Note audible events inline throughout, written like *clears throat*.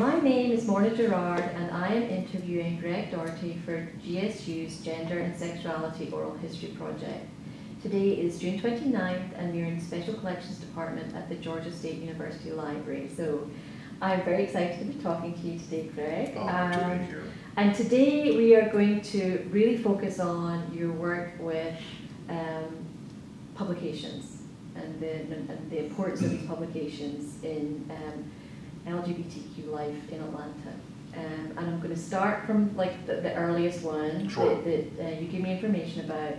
My name is Morna Gerrard, and I am interviewing Gregg Daugherty for GSU's Gender and Sexuality Oral History Project. Today is June 29th, and we're in the Special Collections Department at the Georgia State University Library. So I'm very excited to be talking to you today, Greg. Oh, to Um, be here. And today we are going to really focus on your work with um, publications and the, and the importance of these publications in um, LGBTQ life in Atlanta. Um, and I'm going to start from like the, the earliest one Sure. that, that uh, you gave me information about,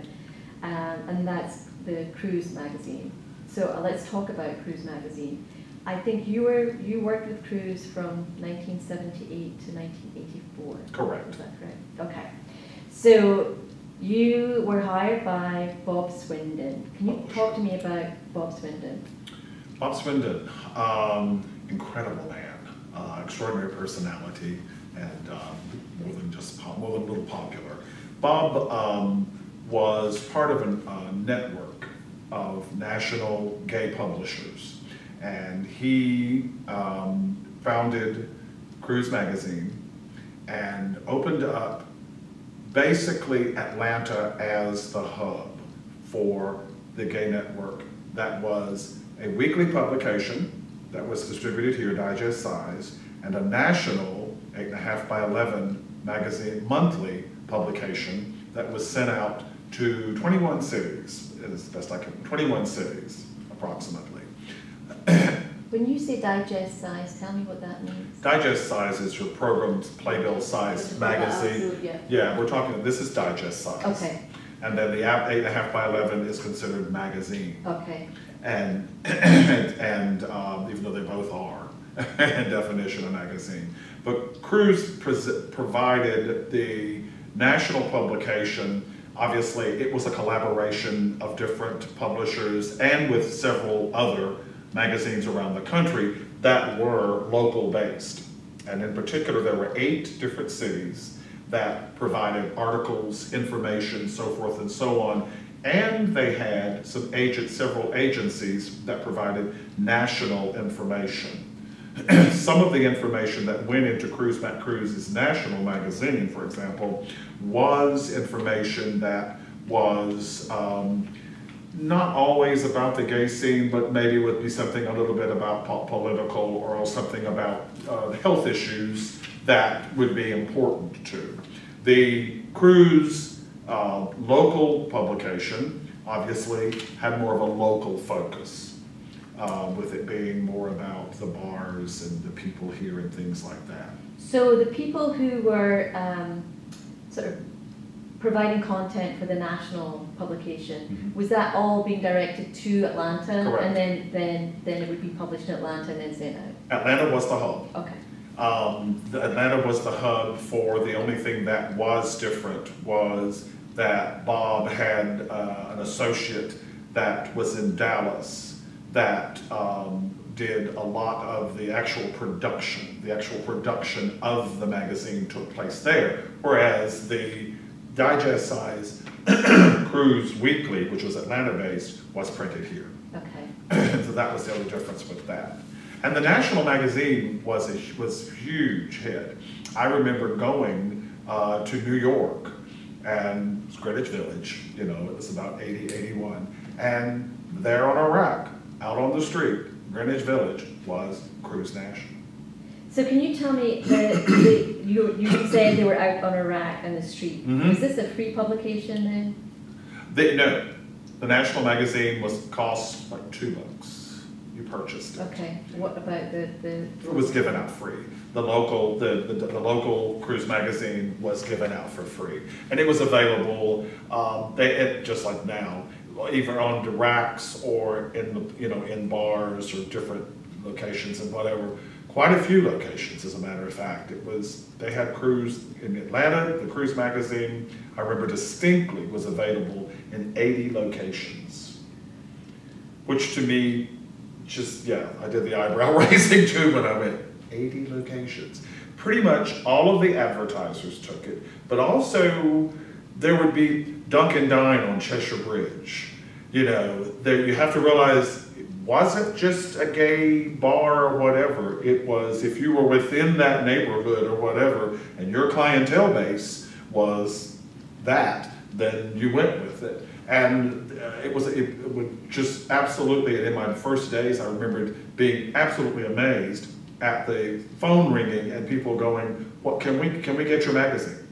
um, and that's the Cruise magazine. So uh, let's talk about Cruise magazine. I think you were you worked with Cruise from 1978 to 1984. Correct. Is that correct? Okay. So you were hired by Bob Swindon. Can you talk to me about Bob Swindon? Bob Swindon, um, incredible man, uh, extraordinary personality, and um, more than just more than a little popular. Bob um, was part of a uh, network of national gay publishers, and he um, founded Cruise Magazine and opened up basically Atlanta as the hub for the gay network. That was a weekly publication that was distributed here, digest size, and a national eight and a half by eleven magazine monthly publication that was sent out to 21 cities, as best I can, 21 cities approximately. *coughs* When you say digest size, tell me what that means. Digest size is your program's playbill size magazine. Yeah. Yeah, we're talking, this is digest size. Okay, And then the app eight and a half by eleven is considered magazine. okay, And, *clears throat* and um, even though they both are *laughs* in definition a magazine. But pres- provided the national publication. Obviously, it was a collaboration of different publishers and with several other magazines around the country that were local based. And in particular, there were eight different cities that provided articles, information, so forth and so on. And they had some agent, several agencies that provided national information. *clears throat* some of the information that went into Cruise national magazine, for example, was information that was um, not always about the gay scene, but maybe would be something a little bit about po- political or something about uh, health issues that would be important to. The Cruise uh, local publication obviously had more of a local focus, uh, with it being more about the bars and the people here and things like that. so the people who were um, sort of providing content for the national publication, Mhm. was that all being directed to Atlanta? Correct. And then, then, then it would be published in Atlanta and then sent out? Atlanta was the hub. Okay, Um, Atlanta was the hub for the only thing that was different was that Bob had uh, an associate that was in Dallas that um, did a lot of the actual production. The actual production of the magazine took place there, whereas the digest size *clears throat* Cruise Weekly, which was Atlanta based, was printed here. okay. *clears throat* so that was the only difference with that. And the national magazine was a was huge hit. I remember going uh, to New York and it was Greenwich Village, you know, it was about 80, 81. And there on a rack, out on the street, Greenwich Village was Cruise National. So can you tell me, the, the, you, you said they were out on a rack on the street. Mhm. Was this a free publication then? The, no, the national magazine was cost like two bucks. You purchased it. Okay, what about the, the? It was given out free. The local, the, the, the local cruise magazine was given out for free. And it was available, um, they, it, just like now, either on the racks or in the, you know, in bars or different locations and whatever. Quite a few locations, as a matter of fact. It was, they had cruise in Atlanta, the cruise magazine, I remember distinctly was available in eighty locations. Which to me, just, yeah, I did the eyebrow *laughs* raising too when I went, 80 locations. Pretty much all of the advertisers took it, but also there would be Dunk 'N Dine on Cheshire Bridge. You know, there, you have to realize it wasn't just a gay bar or whatever. It was if you were within that neighborhood or whatever, and your clientele base was that, then you went with it. And it was it, it just absolutely. And in my first days, I remembered being absolutely amazed at the phone ringing and people going, "What can we can we get your magazine?"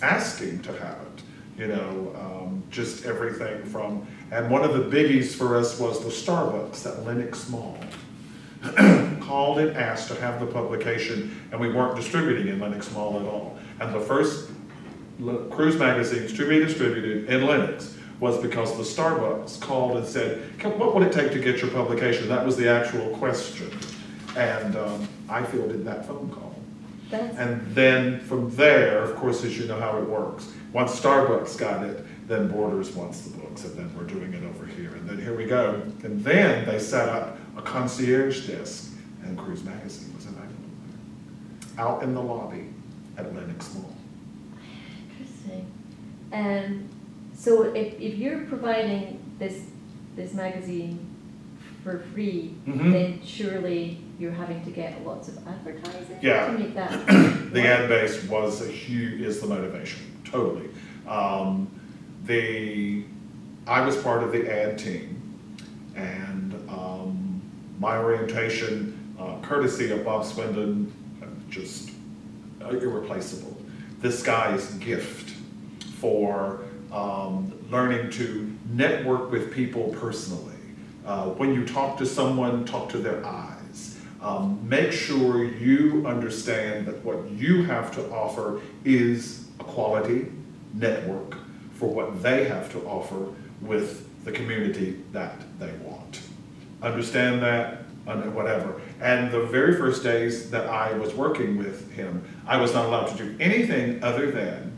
Asking to have it. You know, um, just everything from. And one of the biggies for us was the Starbucks at Lenox Mall. *clears throat* Called and asked to have the publication, and we weren't distributing in Lenox Mall at all. And the first cruise magazines to be distributed in Lenox was because the Starbucks called and said, what would it take to get your publication? That was the actual question. And um, I fielded that phone call. That's, And then from there, of course, as you know how it works, once Starbucks got it, then Borders wants the books, and then we're doing it over here. And then here we go. And then they set up a concierge desk, and Cruise Magazine was available there, out in the lobby at Lenox Mall. interesting. Um, so if, if you're providing this, this magazine for free, Mhm. then surely you're having to get lots of advertising Yeah. to make that. *clears throat* The ad base was a huge, is the motivation, totally. Um, the, I was part of the ad team, and, um, my orientation, uh, courtesy of Bob Swindon, just irreplaceable. This guy's gift for, um, learning to network with people personally. Uh, when you talk to someone, talk to their eyes. Um, make sure you understand that what you have to offer is a quality network for what they have to offer with the community that they want. Understand that, whatever. And the very first days that I was working with him, I was not allowed to do anything other than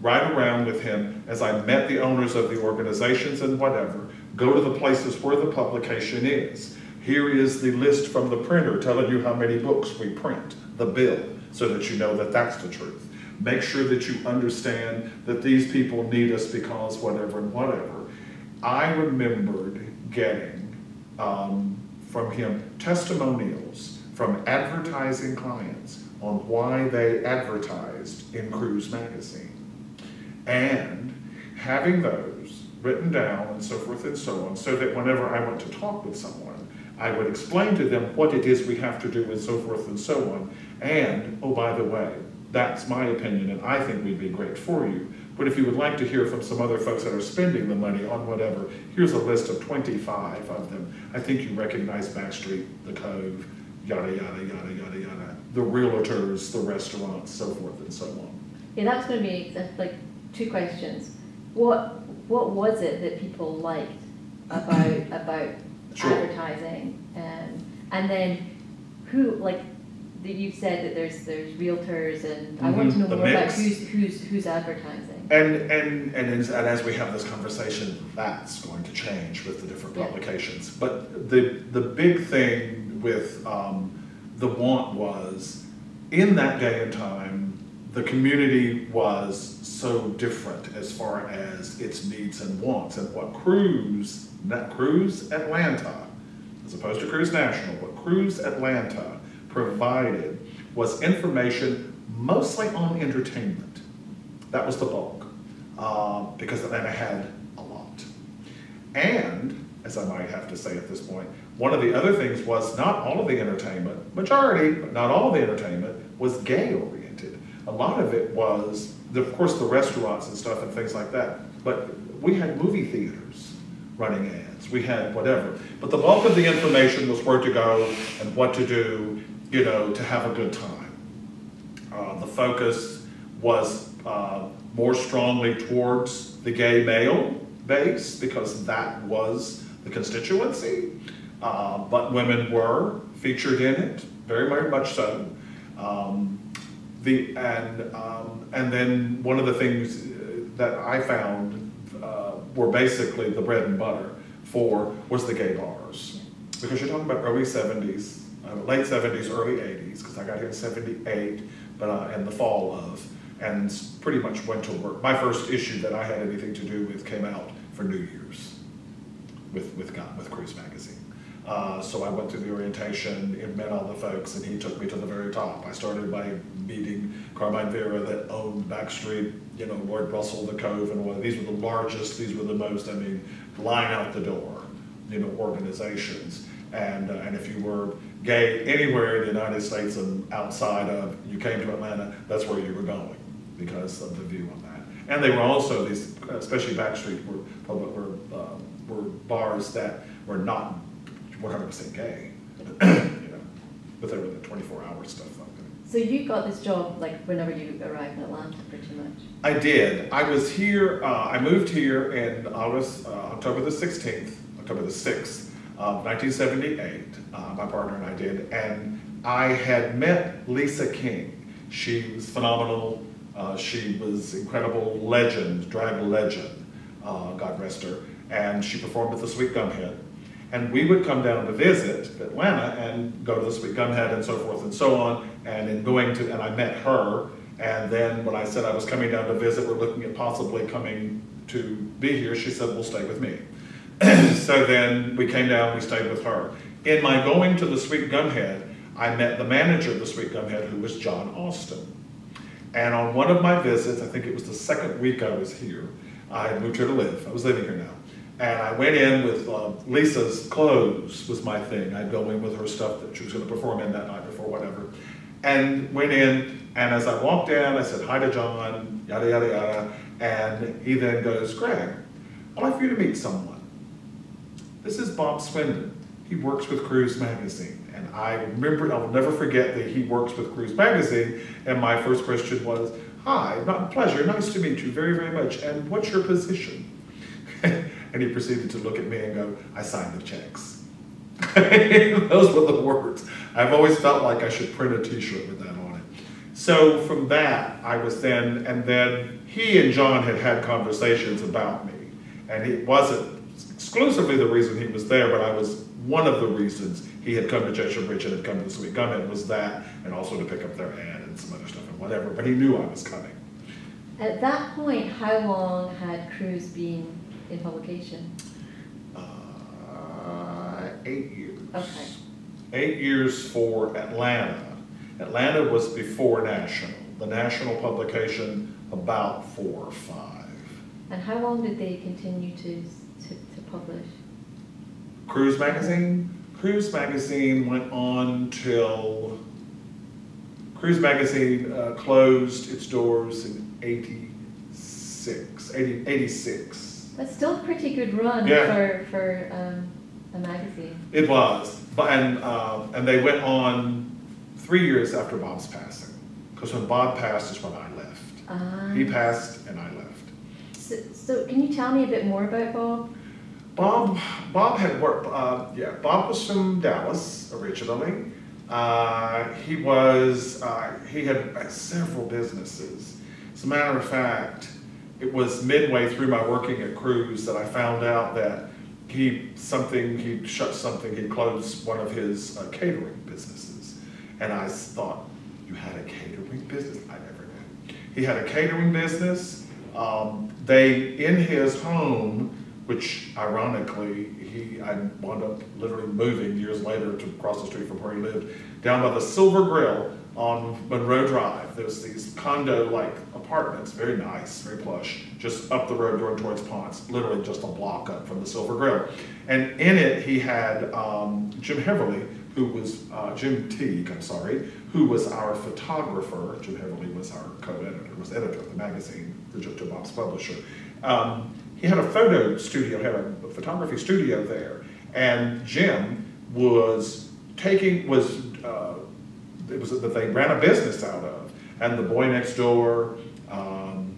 ride around with him as I met the owners of the organizations and whatever, go to the places where the publication is. Here is the list from the printer telling you how many books we print, the bill, so that you know that that's the truth. Make sure that you understand that these people need us because whatever and whatever. I remembered getting um, from him testimonials from advertising clients on why they advertised in Cruise Magazine and having those written down and so forth and so on, so that whenever I went to talk with someone, I would explain to them what it is we have to do and so forth and so on. And, oh, by the way, that's my opinion, and I think we'd be great for you. But if you would like to hear from some other folks that are spending the money on whatever, here's a list of 25 of them. I think you recognize Backstreet, The Cove, yada, yada, yada, yada, yada. The realtors, the restaurants, so forth and so on. Yeah, that's gonna be uh, like two questions. What, what was it that people liked about, *clears throat* about Sure. advertising? Um, and then who, like, that you've said that there's, there's realtors and I want to Mhm, know the more about who's, who's, who's advertising. And, and, and as, and as we have this conversation, that's going to change with the different Yeah. publications. But the, the big thing with, um, the want was, in that day and time, the community was so different as far as its needs and wants. And what Cruise, not Cruise Atlanta, as opposed to Cruise National, what Cruise Atlanta provided was information mostly on entertainment. That was the bulk, uh, because Atlanta had a lot. And, as I might have to say at this point, one of the other things was not all of the entertainment, majority, but not all of the entertainment, was gay oriented. A lot of it was, of course, the restaurants and stuff and things like that, but we had movie theaters running ads, we had whatever. But the bulk of the information was where to go and what to do, you know, to have a good time. Uh, the focus was uh, more strongly towards the gay male base because that was the constituency. Uh, but women were featured in it, very, very much so. Um, the, and, um, and then one of the things uh, that I found uh, were basically the bread and butter for was the gay bars. Because you're talking about early 70s, uh, late 70s, early 80s, because I got here in 78, but uh, in the fall of, and pretty much went to work. My first issue that I had anything to do with came out for New Year's with, with, with Cruise Magazine. Uh, so I went through the orientation and met all the folks, and he took me to the very top. I started by meeting Carmine Vera that owned Backstreet, you know, Lloyd Russell, The Cove, and all. These were the largest, these were the most, I mean, line out the door, you know, organizations. And, uh, and if you were gay anywhere in the United States and outside of, you came to Atlanta, that's where you were going because of the view on that. And they were also these, especially Backstreet, were were uh, were bars that were not 100% gay, *clears throat* you know, but they were the 24-hour stuff. Though. So you got this job like whenever you arrived in Atlanta, pretty much. I did. I was here. Uh, I moved here in August, uh, October the 16th, October the 6th, of 1978. Uh, my partner and I did, and I had met Lisa King. She was phenomenal. Uh, she was incredible legend, drag legend. Uh, God rest her. And she performed at the Sweet Gumhead. And we would come down to visit Atlanta and go to the Sweet Gumhead and so forth and so on. And in going to, and I met her. And then when I said I was coming down to visit, we're looking at possibly coming to be here, she said, well, stay with me. *clears throat* so then we came down, we stayed with her. In my going to the Sweet Gumhead, I met the manager of the Sweet Gumhead, who was John Austin. And on one of my visits, I think it was the second week I was here, I moved here to live. I was living here now. And I went in with uh, Lisa's clothes was my thing. I'd go in with her stuff that she was going to perform in that night before whatever. And went in, and as I walked in, I said hi to John, yada, yada, yada. And he then goes, Greg, I'd like for you to meet someone. This is Bob Swindon. He works with Cruise Magazine. And I remember, I will never forget that he works with Cruise Magazine. And my first question was, Hi, not pleasure, nice to meet you very, very much. And what's your position? *laughs* And he proceeded to look at me and go, I signed the checks. *laughs* Those were the words. I've always felt like I should print a t-shirt with that on it. So from that, I was then, and then he and John had had conversations about me. And it wasn't exclusively the reason he was there, but I was one of the reasons he had come to Cheshire Bridge and had come to the Sweet Gumhead was that, and also to pick up their ad and some other stuff and whatever, but he knew I was coming. At that point, how long had Cruise been in publication? Uh, eight years. Okay. Eight years for Atlanta. Atlanta was before National. The National publication about four or five. And how long did they continue to, to, to publish? Cruise Magazine? Cruise Magazine went on till Cruise Magazine uh, closed its doors in 86, 80, 86. That's still a pretty good run Yeah. for, for um, a magazine. It was, but and uh, and they went on three years after Bob's passing, because when Bob passed is when I left. Ah. He passed and I left. So, so can you tell me a bit more about Bob? Bob, Bob had worked. Uh, yeah, Bob was from Dallas originally. Uh, he was. Uh, he had several businesses. As a matter of fact, it was midway through my working at Cruise that I found out that he something he shut something. He closed one of his uh, catering businesses, and I thought, you had a catering business? I never knew. He had a catering business. Um, they in his home which ironically, he, I wound up literally moving years later to across the street from where he lived, down by the Silver Grill on Monroe Drive. There's these condo-like apartments, very nice, very plush, just up the road going towards Ponce, literally just a block up from the Silver Grill. And in it, he had um, Jim Heverly, who was, uh, Jim Teague, I'm sorry, who was our photographer. Jim Heverly was our co-editor, was editor of the magazine, the to Bob's publisher. Um, he had a photo studio, had a photography studio there, and Jim was taking was uh, it was that they ran a business out of, and the boy next door, um,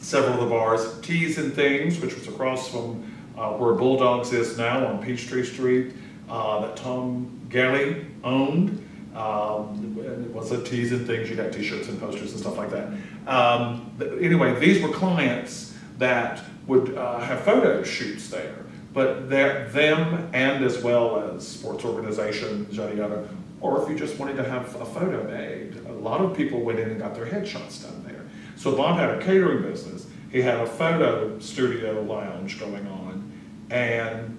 several of the bars, Teas and Things, which was across from uh, where Bulldogs is now on Peachtree Street, uh, that Tom Gelly owned. Um, it was a Teas and Things. You got T-shirts and posters and stuff like that. Um, anyway, these were clients that would uh, have photo shoots there. But them and as well as sports organizations, yada yada, or if you just wanted to have a photo made, a lot of people went in and got their headshots done there. So Bob had a catering business, he had a photo studio lounge going on, and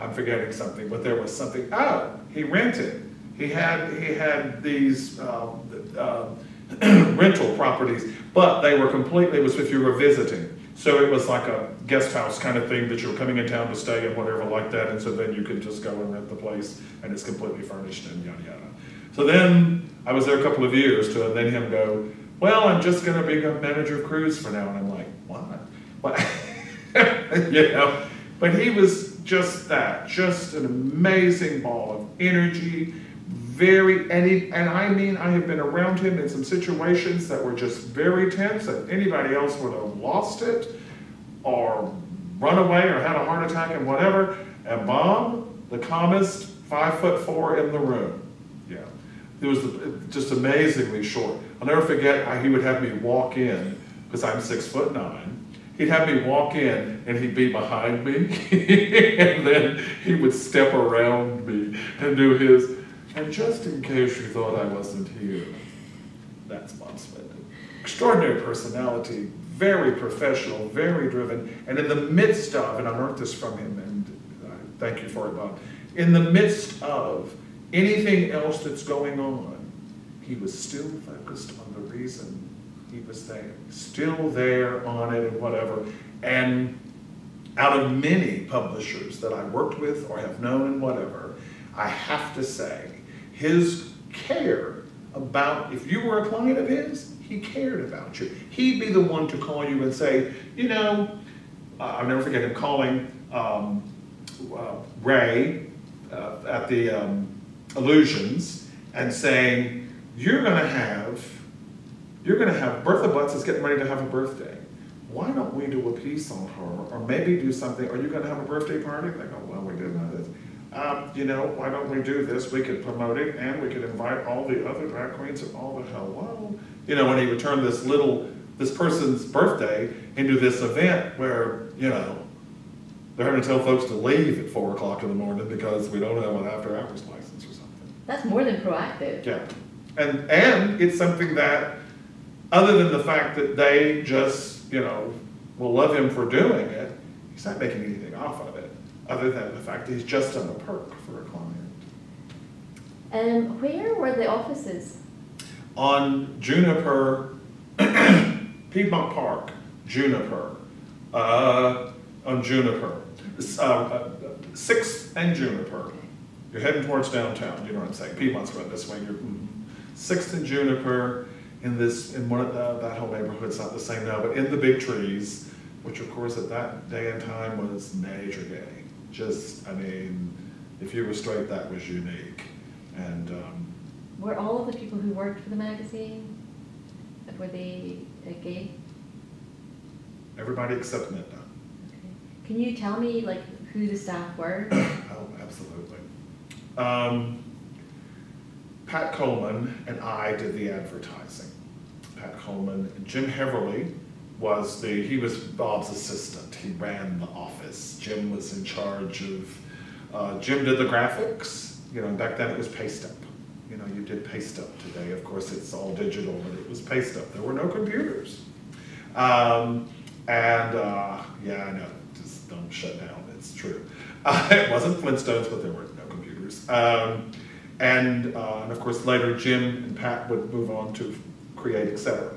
I'm forgetting something, but there was something, oh, he rented. He had, he had these, um, uh, *clears throat* rental properties, but they were completely, it was if you were visiting. So it was like a guest house kind of thing that you're coming in town to stay and whatever like that, and so then you can just go and rent the place, and it's completely furnished and yada yada. So then, I was there a couple of years to, then him go, well, I'm just gonna be a manager of cruise for now, and I'm like, what? What? *laughs* You know, but he was just that, just an amazing ball of energy, very, and he, and I mean, I have been around him in some situations that were just very tense, and anybody else would have lost it, or run away, or had a heart attack, and whatever, and Bob, the calmest, five foot four in the room, yeah. It was uh, just amazingly short. I'll never forget, how he would have me walk in, because I'm six foot nine, he'd have me walk in and he'd be behind me *laughs* and then he would step around me and do his and just in case you thought I wasn't here, that's Bob Smith. Extraordinary personality, very professional, very driven, and in the midst of, and I learned this from him, and thank you for it, Bob, in the midst of anything else that's going on, he was still focused on the reason he was there, still there on it and whatever. And out of many publishers that I worked with or have known and whatever, I have to say his care about, if you were a client of his, he cared about you. He'd be the one to call you and say, you know, uh, I'll never forget him calling um, uh, Ray uh, at the um, Illusions and saying, you're going to have, you're going to have, Bertha Butts is getting ready to have a birthday. Why don't we do a piece on her, or maybe do something? Are you going to have a birthday party? They go, well, we did this um, you know, why don't we do this? We could promote it and we could invite all the other drag queens and all the hello. You know, when he would turn this little, this person's birthday into this event where, you know, they're having to tell folks to leave at four o'clock in the morning because we don't have an after hours license or something. That's more than proactive. Yeah. And, and it's something that, other than the fact that they just, you know, will love him for doing it, he's not making anything off of it other than the fact that he's just done a perk for a client. And where were the offices? On Juniper, *coughs* Piedmont Park, Juniper, uh, on Juniper, uh, uh, Sixth and Juniper. You're heading towards downtown. You know what I'm saying? Piedmont's going this way. You're mm, Sixth and Juniper in this in one of the, that whole neighborhood's not the same now, but in the big trees, which of course at that day and time was major gay just, I mean, if you were straight, that was unique. And um, were all of the people who worked for the magazine, were they uh, gay? Everybody except Linda. Okay. Can you tell me like who the staff were? *coughs* oh, absolutely. Um, Pat Coleman and I did the advertising. Pat Coleman, and Jim Heverly was the, he was Bob's assistant. He ran the office. Jim was in charge of, uh, Jim did the graphics. You know, back then it was paste up. You know, you did paste up today. Of course, it's all digital, but it was paste up. There were no computers. Um, and uh, yeah, I know, just don't shut down. It's true. Uh, *laughs* it wasn't Flintstones, but there were no computers. Um, and, uh, and of course, later Jim and Pat would move on to create Etc.,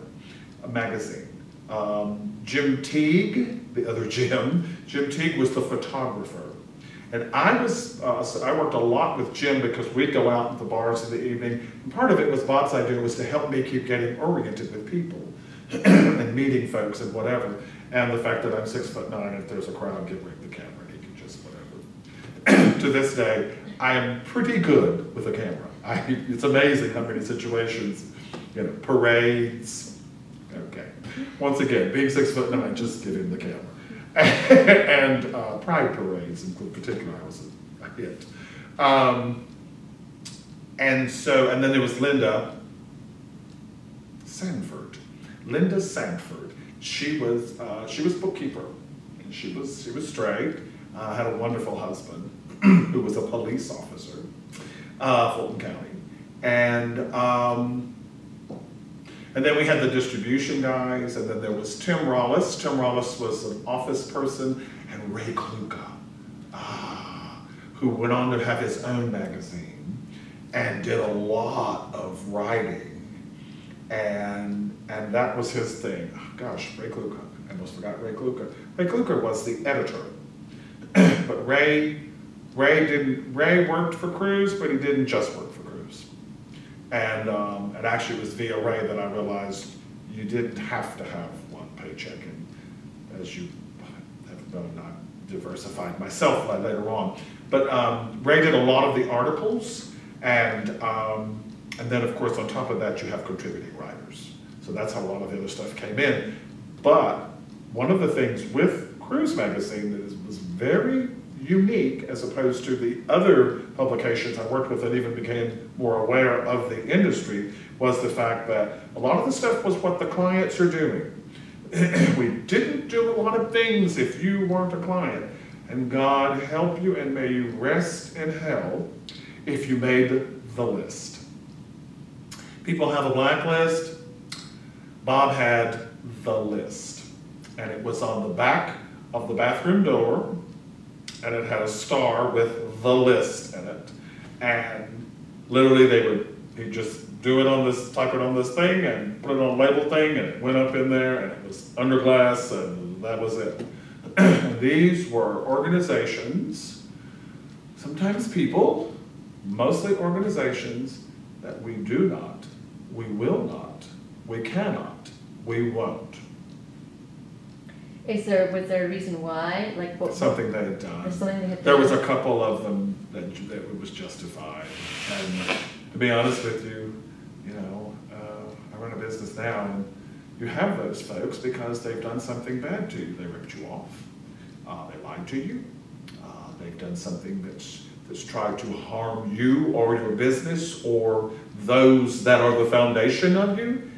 a magazine. Um, Jim Teague, the other *laughs* Jim, Jim Teague was the photographer. And I was, uh, so I worked a lot with Jim because we'd go out at the bars in the evening. And part of it was Bob's idea was to help me keep getting oriented with people *clears throat* and meeting folks and whatever. And the fact that I'm six foot nine, if there's a crowd, get rid of the camera and he can just whatever. *clears throat* to this day, I am pretty good with a camera. I, it's amazing how many situations, you know, parades, okay. Once again, being six foot nine, just give him the camera. *laughs* and uh, pride parades in particular, I was a, a hit. Um, and so, and then there was Linda Sanford. Linda Sanford. She was uh, she was bookkeeper. And she was she was straight. Uh, had a wonderful husband *clears throat* who was a police officer, uh, Fulton County, and. Um, and then we had the distribution guys, and then there was Tim Rollis. Tim Rollis was an office person, and Ray Kluka. Ah, who went on to have his own magazine and did a lot of writing. And, and that was his thing. Oh, gosh, Ray Kluka. I almost forgot Ray Kluka. Ray Kluka was the editor. *clears throat* but Ray, Ray didn't, Ray worked for Cruise, but he didn't just work. And, um, actually it was via Ray that I realized you didn't have to have one paycheck. And as you have known, I diversified myself later on. But um, Ray did a lot of the articles, and um, and then of course on top of that you have contributing writers. So that's how a lot of the other stuff came in. But one of the things with Cruise Magazine that was very unique as opposed to the other publications I worked with that even became more aware of the industry was the fact that a lot of the stuff was what the clients are doing. *clears throat* we didn't do a lot of things if you weren't a client. And God help you and may you rest in hell if you made the list. People have a blacklist. Bob had the list. And it was on the back of the bathroom door, and it had a star with the list in it. And literally, they would, he'd just do it on this, type it on this thing, and put it on a label thing, and it went up in there, and it was under glass, and that was it. *clears throat* These were organizations, sometimes people, mostly organizations that we do not, we will not, we cannot, we won't. Is there, was there a reason why, like what? Something they had done. There's something they had There was a couple of them that, that it was justified. And to be honest with you, you know, uh, I run a business now and you have those folks because they've done something bad to you. They ripped you off. Uh, they lied to you. Uh, they've done something that's, that's tried to harm you or your business or those that are the foundation of you.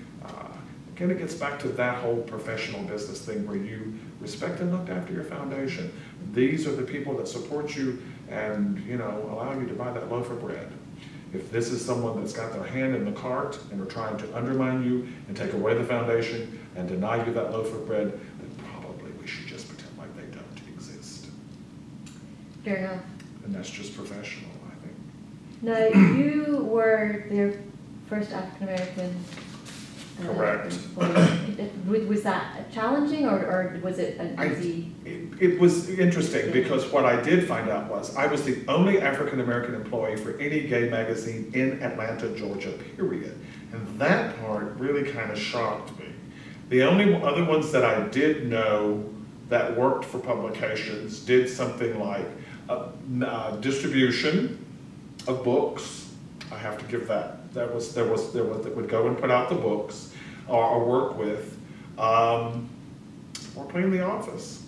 Uh, of gets back to that whole professional business thing where you respect and look after your foundation. These are the people that support you and, you know, allow you to buy that loaf of bread. If this is someone that's got their hand in the cart and are trying to undermine you and take away the foundation and deny you that loaf of bread, then probably we should just pretend like they don't exist. Fair enough. And that's just professional, I think. Now, you were their first African-American. Uh, Correct. Was- Was that challenging or, or was it an I- easy? It, it was interesting because what I did find out was I was the only African American employee for any gay magazine in Atlanta, Georgia, period. And that part really kind of shocked me. The only other ones that I did know that worked for publications did something like uh, uh, distribution of books. I have to give that. That was there was there was that would go and put out the books or, or work with, um, or clean the office.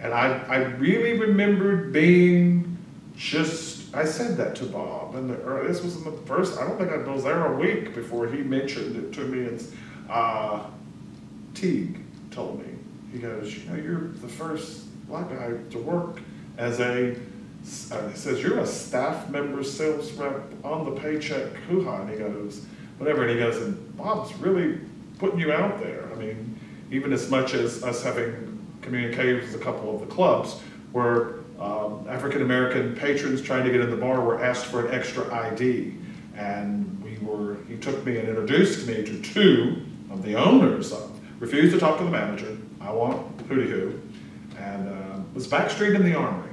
And I, I really remembered being just, I said that to Bob, and this was the first, I don't think I was there a week before he mentioned it to me, and, uh, Teague told me, he goes, you know, you're the first black guy to work as a, he says, you're a staff member sales rep on the paycheck hoo-ha, and he goes, whatever, and he goes, and Bob's really putting you out there, I mean, even as much as us having communicated with a couple of the clubs where um, African American patrons trying to get in the bar were asked for an extra ID. And we were, he took me and introduced me to two of the owners. Of, refused to talk to the manager. I want hooty hoo. And uh, was Backstreet in the Armory.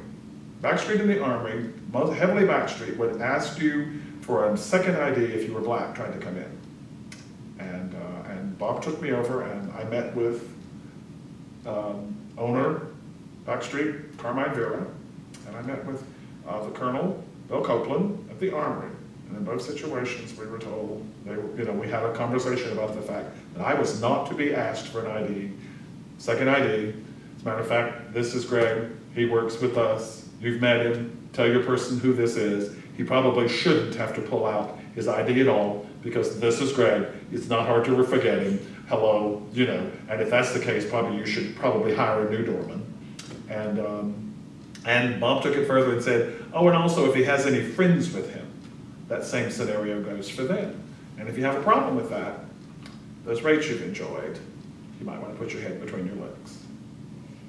Backstreet in the Armory, heavily Backstreet, would ask you for a second ID if you were black trying to come in. And, uh, and Bob took me over and I met with um, owner, Backstreet, Carmine Vera, and I met with uh, the Colonel, Bill Copeland, at the Armory. And in both situations, we were told, they you know, we had a conversation about the fact that I was not to be asked for an ID, second ID. As a matter of fact, this is Greg, he works with us, you've met him, tell your person who this is. He probably shouldn't have to pull out his ID at all, because this is Greg, it's not hard to forget him, hello, you know, and if that's the case, probably you should probably hire a new doorman. And, um, and Bob took it further and said, oh, and also if he has any friends with him, that same scenario goes for them. And if you have a problem with that, those rates you've enjoyed, you might want to put your head between your legs.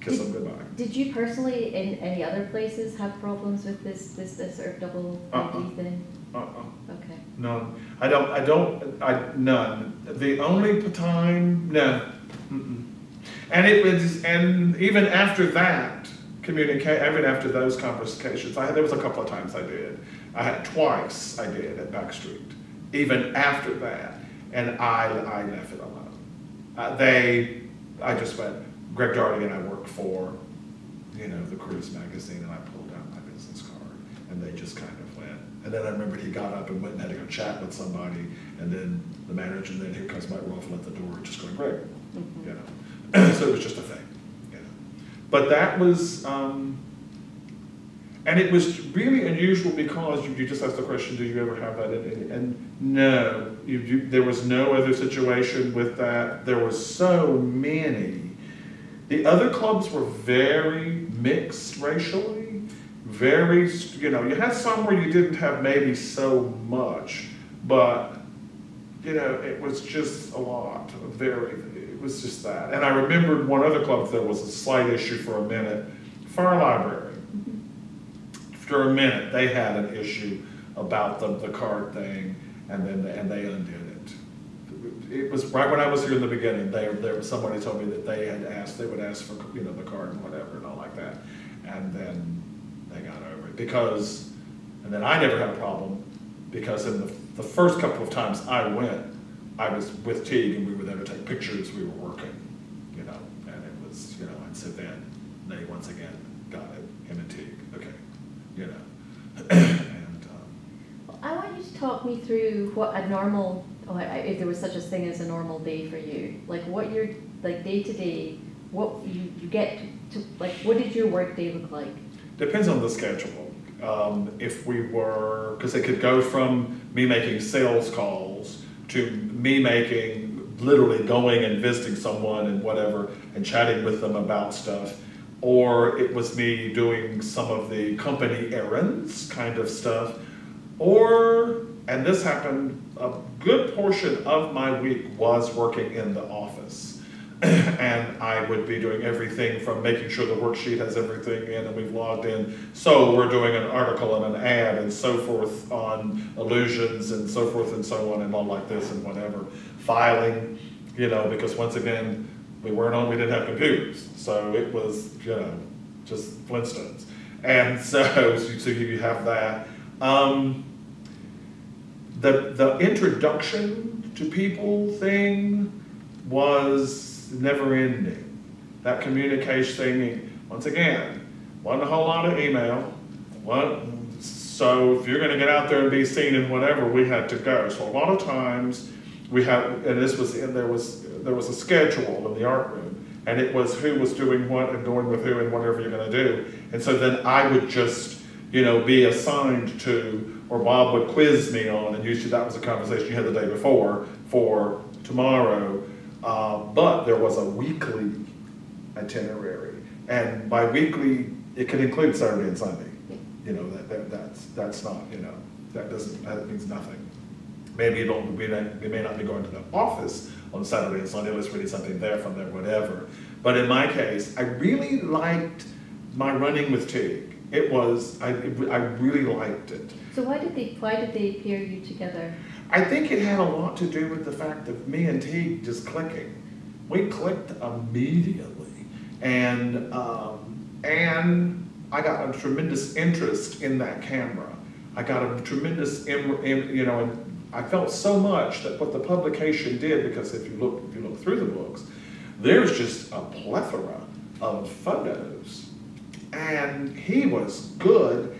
Kiss them goodbye. Did you personally, in any other places, have problems with this, this, this of double Uh-uh. ID thing? Uh-uh. Okay. None. I don't, I don't, I, none. The only time, no. Mm-mm. And it was, and even after that, communicate, even after those conversations, I, had there was a couple of times I did. I had twice I did at Backstreet, even after that, and I, I left it alone. Uh, they, I just went, Gregg Daugherty and I worked for, you know, the Cruise magazine, and I pulled out my business card, and they just kind of went. And then I remembered he got up and went and had to go chat with somebody, and then the manager, and then here comes Mike Ruffin at the door, just going, Greg, Mhm. you know. *clears throat* so it was just a thing, you know. But that was, um, and it was really unusual because you, you just asked the question, do you ever have that? And, and no, you, you, there was no other situation with that. There was so many. The other clubs were very mixed racially, very, you know, you had some where you didn't have maybe so much, but, you know, it was just a lot, very, it was just that. And I remembered one other club, there was a slight issue for a minute, Far Library. For a minute, they had an issue about the, the card thing, and then, and they undid it. Was right when I was here in the beginning, they, there, was somebody told me that they had asked, they would ask for, you know, the card and whatever and all like that. And then they got over it, because, and then I never had a problem, because in the, the first couple of times I went, I was with Teague and we were there to take pictures, we were working, you know, and it was, you know, and so then they once again got it, him and Teague, okay, you know. *clears throat* And, um, Well, I want you to talk me through what a normal, I- if there was such a thing as a normal day for you, like what your, like day to day, what you, you get to, like, what did your work day look like? Depends on the schedule. Um, if we were, because it could go from me making sales calls to me making, literally going and visiting someone and whatever and chatting with them about stuff. Or it was me doing some of the company errands kind of stuff. Or, and this happened, a good portion of my week was working in the office. *clears throat* and I would be doing everything from making sure the worksheet has everything in and we've logged in. So we're doing an article and an ad and so forth on illusions and so forth and so on and all like this and whatever. Filing, you know, because once again, we weren't on, we didn't have computers. So it was, you know, just Flintstones. And so, *laughs* so you have that. Um, the, the introduction to people thing was never ending. That communication thing, once again, wasn't a whole lot of email. One, so if you're going to get out there and be seen and whatever, we had to go. So a lot of times we had, and this was, and there was there was a schedule in the art room, and it was who was doing what and going with who and whatever you're going to do. And so then I would just, you know, be assigned to, or Bob would quiz me on, and usually that was a conversation you had the day before for tomorrow. Uh, but there was a weekly itinerary, and by weekly it could include Saturday and Sunday. You know that, that that's that's not you know that doesn't that means nothing. Maybe you don't we, may not be going to the office on Saturday and Sunday. There's really something there from there, whatever. But in my case, I really liked my running with Teague. It was I I really liked it. So why did they, why did they pair you together? I think it had a lot to do with the fact of me and Teague just clicking. We clicked immediately, and um, and I got a tremendous interest in that camera. I got a tremendous, you know, and I felt so much that what the publication did, because if you look, if you look through the books, there's just a plethora of photos, and he was good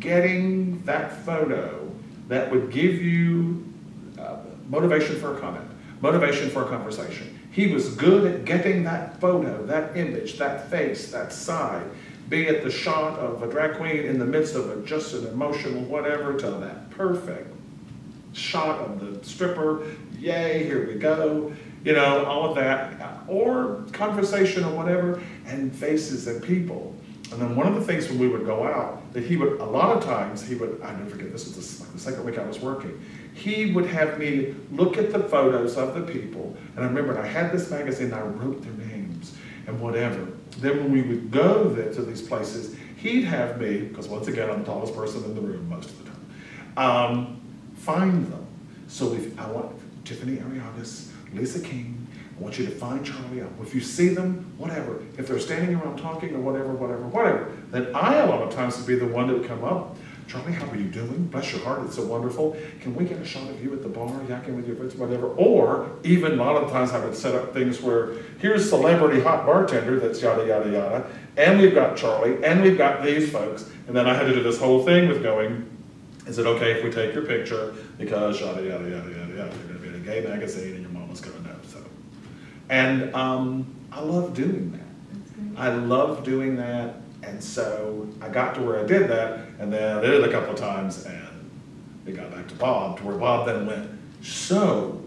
getting that photo that would give you uh, motivation for a comment, motivation for a conversation. He was good at getting that photo, that image, that face, that side, be it the shot of a drag queen in the midst of a, just an emotional whatever, to that perfect shot of the stripper, yay, here we go, you know, all of that, or conversation or whatever, and faces and people. And then one of the things when we would go out, that he would, a lot of times, he would, I never forget, this was the, the second week I was working, he would have me look at the photos of the people, and I remember I had this magazine, I wrote their names, and whatever. Then when we would go there to these places, he'd have me, because once again, I'm the tallest person in the room most of the time, um, find them. So if I want Tiffany Arieagus, Lisa King, I want you to find Charlie up. If you see them, whatever. If they're standing around talking or whatever, whatever, whatever, then I a lot of times would be the one that would come up. Charlie, how are you doing? Bless your heart, it's so wonderful. Can we get a shot of you at the bar, yakking with your friends, whatever? Or even a lot of times I would set up things where here's celebrity hot bartender that's yada yada yada, and we've got Charlie, and we've got these folks, and then I had to do this whole thing with going, is it okay if we take your picture because yada yada yada yada yada? You're going to be in a gay magazine and your mama's going to know. So, and um, I love doing that. I love doing that, and so I got to where I did that, and then I did it a couple of times, and it got back to Bob, to where Bob then went, so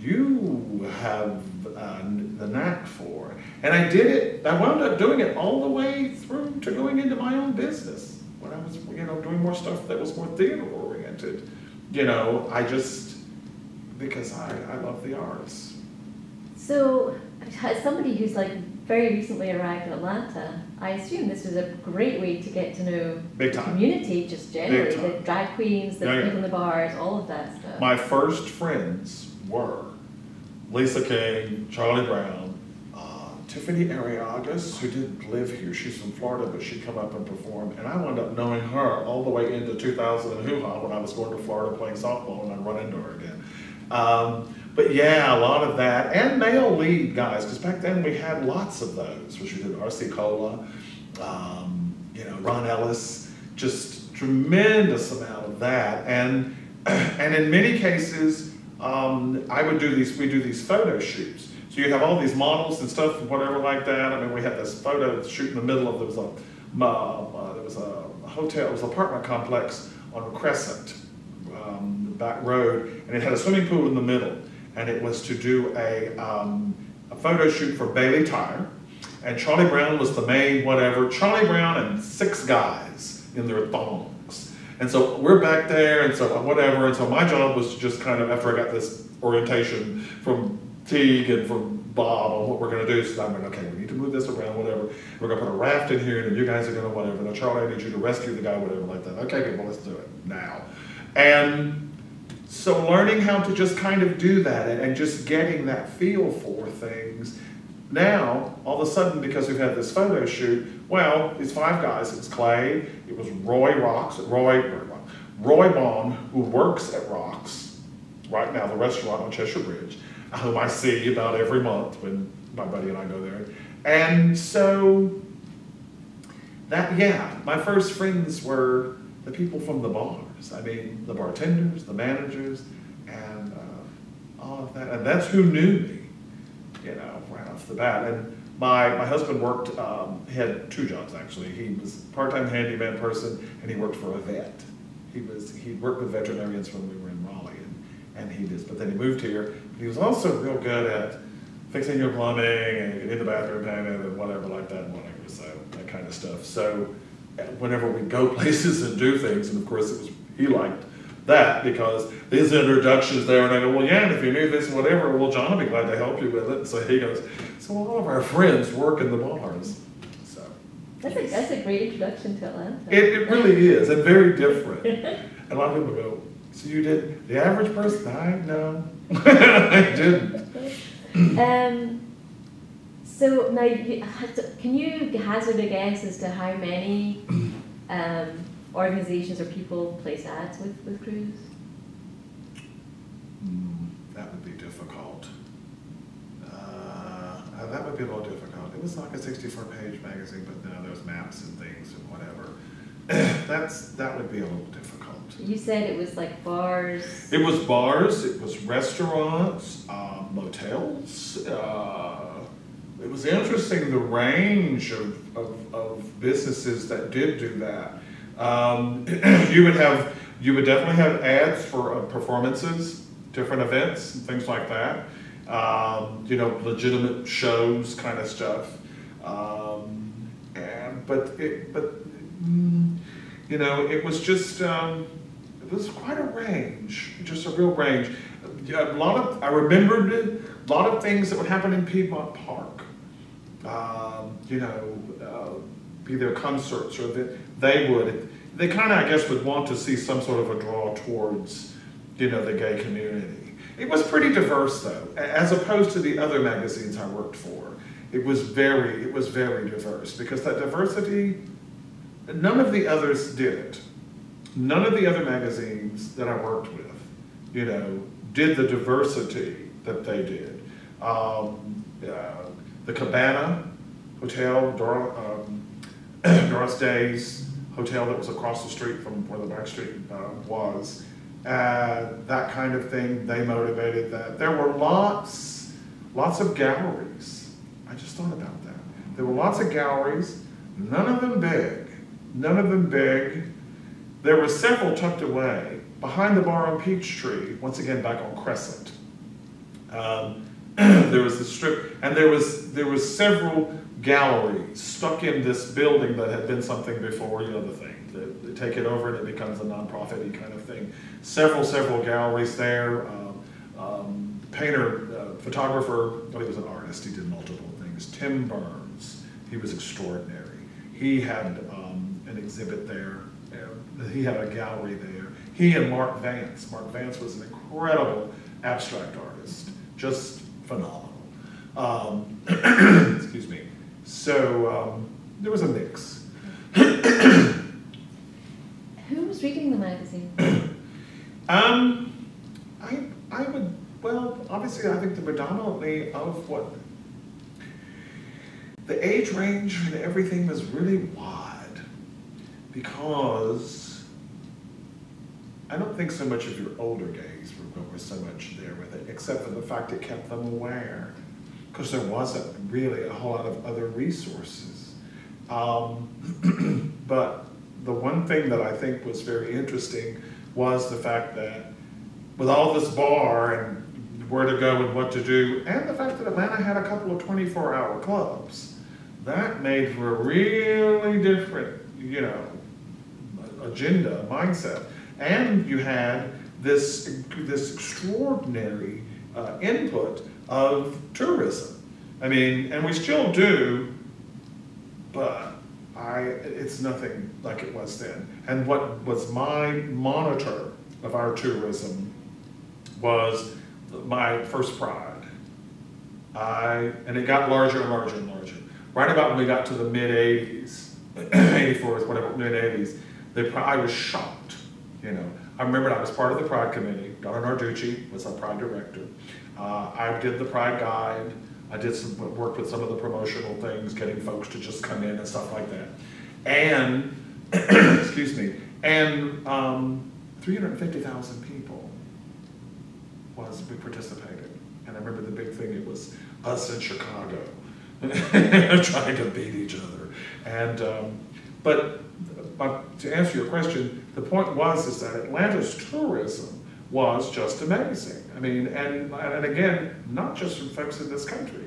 you have uh, the knack for, and I did it. I wound up doing it all the way through to going into my own business when I was, you know, doing more stuff that was more theater oriented. You know, I just because I, I love the arts. So, as somebody who's like very recently arrived in Atlanta, I assume this was a great way to get to know Big the time. community just generally, time. the drag queens, the Yeah, yeah. people in the bars, all of that stuff. My first friends were Lisa King, Charlie Brown, uh, Tiffany Arieagus, who didn't live here. She's from Florida, but she'd come up and perform. And I wound up knowing her all the way into 2000 and hoo-ha when I was going to Florida playing softball and I'd run into her again. Um, but yeah, a lot of that. And male lead guys, because back then we had lots of those, which we did R.C. Cola, um, you know, Ron Ellis, just tremendous amount of that. And, *clears throat* and in many cases, um, I would do these, we do these photo shoots. So you have all these models and stuff and whatever like that. I mean, we had this photo shoot in the middle of, there was a, uh, there was a hotel, it was an apartment complex on Crescent, um, back road, and it had a swimming pool in the middle. And it was to do a, um, a photo shoot for Bailey Tire. And Charlie Brown was the main whatever. Charlie Brown and six guys in their thongs. And so we're back there, and so whatever. And so my job was to just kind of, after I got this orientation from Teague and from Bob on what we're going to do, so I went, okay, we need to move this around, whatever. We're going to put a raft in here, and you guys are going to whatever. Now, Charlie, I need you to rescue the guy, whatever, like that. Okay, good, well, let's do it now. And so learning how to just kind of do that and, just getting that feel for things. Now, all of a sudden, because we've had this photo shoot, well, these five guys, It's Clay, it was Roy Rocks, Roy, Roy Baum, who works at Rocks right now, the restaurant on Cheshire Bridge, whom I see about every month when my buddy and I go there. And so that, yeah, my first friends were the people from the I mean, the bartenders, the managers, and uh, all of that. And that's who knew me, you know, right off the bat. And my, my husband worked, um, he had two jobs actually. He was part-time handyman person, and he worked for a vet. He was he worked with veterinarians when we were in Raleigh, and, and he did. But then he moved here. But he was also real good at fixing your plumbing and in the bathroom and whatever like that, whatever. So that kind of stuff. So uh, whenever we go *laughs* places and do things, and of course it was he liked that because his introductions there, and I go, well, yeah, and if you knew this and whatever, well, John will be glad to help you with it. So he goes, so all of our friends work in the bars. So That's a, that's a great introduction to Atlanta. it, it really is, and very different. And a lot of people go, so you did the average person? I know, *laughs* I didn't. Um, so now, you, can you hazard a guess as to how many um, organizations or people place ads with, with Cruise? Mm, That would be difficult. Uh, that would be a little difficult. It was like a sixty-four page magazine, but you now there's maps and things and whatever. *coughs* That's, that would be a little difficult. You said it was like bars. It was bars, it was restaurants, uh, motels. Uh, it was interesting the range of, of, of businesses that did do that. Um, *clears throat* you would have, you would definitely have ads for uh, performances, different events, and things like that. Um, you know, legitimate shows, kind of stuff. Um, and but it, but mm, you know, it was just. Um, it was quite a range, just a real range. A lot of, I remembered a lot of things that would happen in Piedmont Park. um, you know, uh, be there concerts or that they would, they kind of, I guess, would want to see some sort of a draw towards, you know, the gay community. It was pretty diverse though, as opposed to the other magazines I worked for. It was very, it was very diverse because that diversity, none of the others did it. None of the other magazines that I worked with, you know, did the diversity that they did. Um, uh, the Cabana Hotel, Dor- um, *clears throat* Doris Day's hotel that was across the street from where the back street uh, was, uh, that kind of thing, they motivated that. There were lots, lots of galleries. I just thought about that. There were lots of galleries, none of them big, none of them big. There were several tucked away behind the bar on Peachtree, once again back on Crescent. Um, *clears throat* there was the strip, and there was there was several galleries stuck in this building that had been something before. You know the thing, they, they take it over and it becomes a nonprofit kind of thing. Several several galleries there. Um, um, painter, uh, photographer, well, he was an artist. He did multiple things. Tim Burns, he was extraordinary. He had um, an exhibit there. Uh, He had a gallery there. He and Mark Vance. Mark Vance was an incredible abstract artist, just phenomenal. Um, *clears throat* excuse me. So um, there was a mix. Who was reading the magazine? *coughs* Um, I, I would, well, obviously, I think the predominantly of what, the age range and everything was really wide because I don't think so much of your older were, were so much there with it, except for the fact it kept them aware. Because there wasn't really a whole lot of other resources. Um, *clears throat* but the one thing that I think was very interesting was the fact that with all this bar and where to go and what to do, and the fact that Atlanta had a couple of 24 hour clubs, that made for a really different, you know, agenda, mindset. And you had this, this extraordinary uh, input of tourism. I mean, and we still do, but I, it's nothing like it was then. And what was my monitor of our tourism was my first pride. I, and it got larger and larger and larger. Right about when we got to the mid 80s, *clears throat* 84, whatever, mid 80s, the, I was shocked. You know, I remembered I was part of the Pride Committee. Donna Narducci was our Pride director. Uh, I did the Pride Guide. I did some work with some of the promotional things, getting folks to just come in and stuff like that. And, *clears throat* excuse me, and um, 350,000 people was, we participated. And I remember the big thing, it was us in Chicago *laughs* trying to beat each other. And, um, but, but to answer your question, the point was is that Atlanta's tourism was just amazing. I mean, and, and again, not just from folks in this country.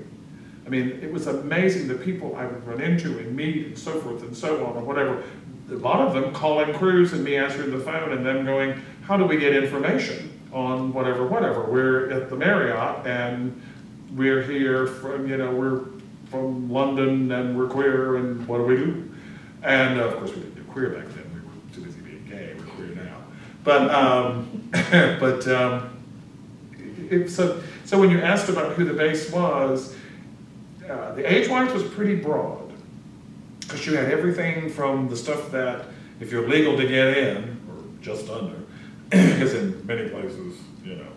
I mean, it was amazing the people I would run into and meet and so forth and so on or whatever. A lot of them calling Cruise and me answering the phone and them going, how do we get information on whatever, whatever. We're at the Marriott and we're here from, you know, we're from London and we're queer and what do we do? And of course we didn't do queer back then, we were too busy being gay, we're queer now. But, um, *coughs* but um, it, so, so when you asked about who the base was, uh, the age-wise was pretty broad. Because you had everything from the stuff that, if you're legal to get in, or just under, *coughs* because in many places, you know,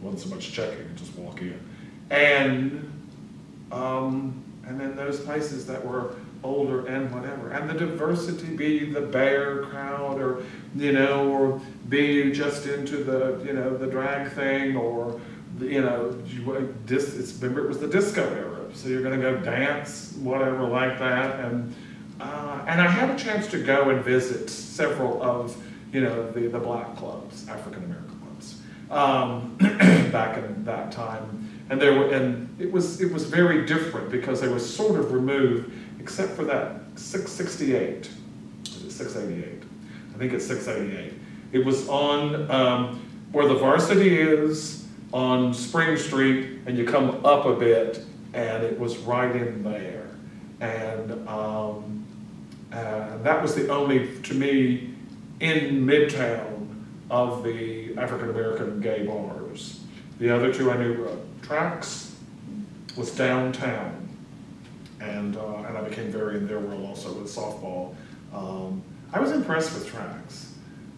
wasn't so much checking, just walk in. And, um, and then those places that were older and whatever. And the diversity, be the bear crowd or, you know, or be just into the, you know, the drag thing or, you know, dis, it's, remember it was the disco era. So you're gonna go dance, whatever like that. And, uh, and I had a chance to go and visit several of, you know, the, the black clubs, African American clubs, um, *clears throat* back in that time. And there were, and it was, it was very different because they were sort of removed, except for that 668, was it 688? I think it's 688. It was on um, where the varsity is on Spring Street, and you come up a bit, and it was right in there. And, um, and that was the only, to me, in Midtown of the African American gay bars. The other two I knew, uh, Tracks was downtown. And, uh, and I became very in their world also with softball. Um, I was impressed with Tracks.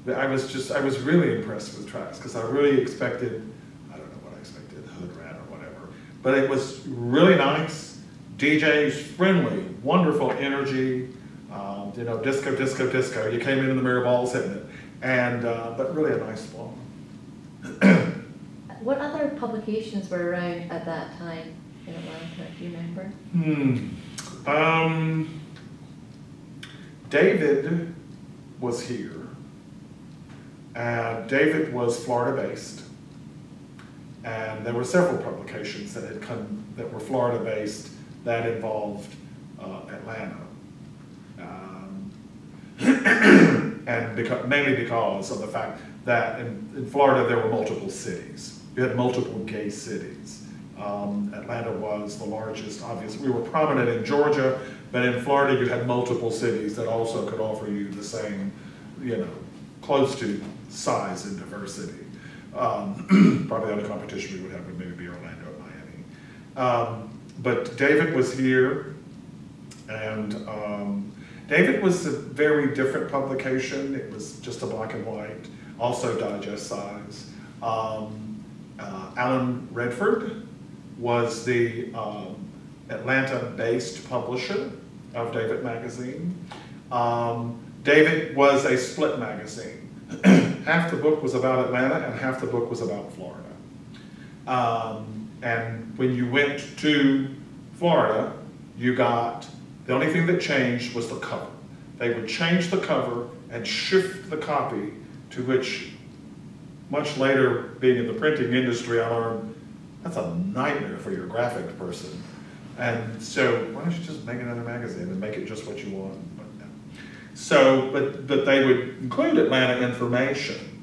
I was just, I was really impressed with Tracks because I really expected, I don't know what I expected, Hood Rat or whatever. But it was really nice. DJs friendly, wonderful energy. Um, you know, disco, disco, disco. You came in and the mirror balls hitting it, and uh, but really a nice ball. What other publications were around at that time Do you remember? Hmm. Um, David was here. Uh, David was Florida based. And there were several publications that had come that were Florida based that involved uh, Atlanta. Um, *clears throat* and because, mainly because of the fact that in, in Florida there were multiple cities. You had multiple gay cities. Um, Atlanta was the largest, obviously. We were prominent in Georgia, but in Florida you had multiple cities that also could offer you the same, you know, close to size and diversity. Um, *clears throat* probably the only competition we would have would maybe be Orlando or Miami. Um, but David was here, and um, David was a very different publication. It was just a black and white, also digest size. Um, uh, Alan Redford was the um, Atlanta-based publisher of David Magazine. Um, David was a split magazine. *clears throat* half the book was about Atlanta and half the book was about Florida. Um, and when you went to Florida, you got, the only thing that changed was the cover. They would change the cover and shift the copy to which, much later being in the printing industry, I learned that's a nightmare for your graphic person. And so why don't you just make another magazine and make it just what you want? So, but, but they would include Atlanta information.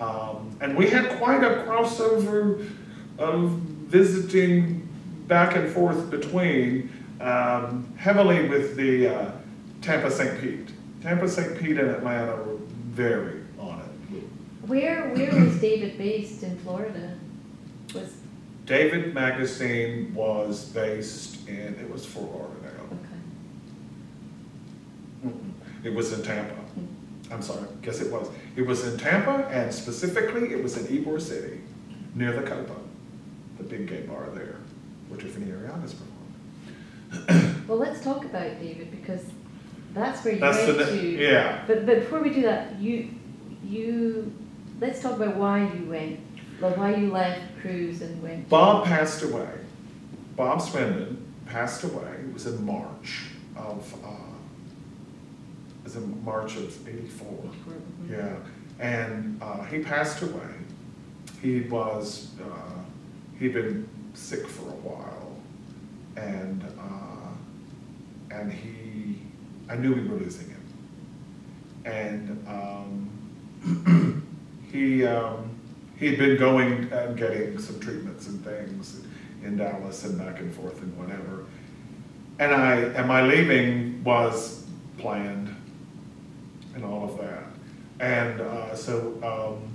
Um, and we had quite a crossover of visiting back and forth between, um, heavily with the uh, Tampa St. Pete. Tampa St. Pete and Atlanta were very on it. Where where was David based in Florida? Was David Magazine was based in, it was Fort Lauderdale. okay. It was in Tampa. Hmm. I'm sorry, guess it was. It was in Tampa, and specifically, it was in Ybor City, near the Copa, the big gay bar there, where Tiffany Arieagus performed. Well, let's talk about David because that's where you That's went the, to. yeah. But but before we do that, you you let's talk about why you went, well, why you left Cruise and went. Bob passed away. Bob Swindon passed away. It was in March of, uh, it was in March of '84. Mhm. Yeah, and uh, he passed away. He was, uh, he'd been sick for a while, and, uh, and he, I knew we were losing him. And um, *clears throat* he, um, he'd been going and getting some treatments and things in Dallas and back and forth and whatever. And I, and my leaving was planned and all of that. And uh, so um,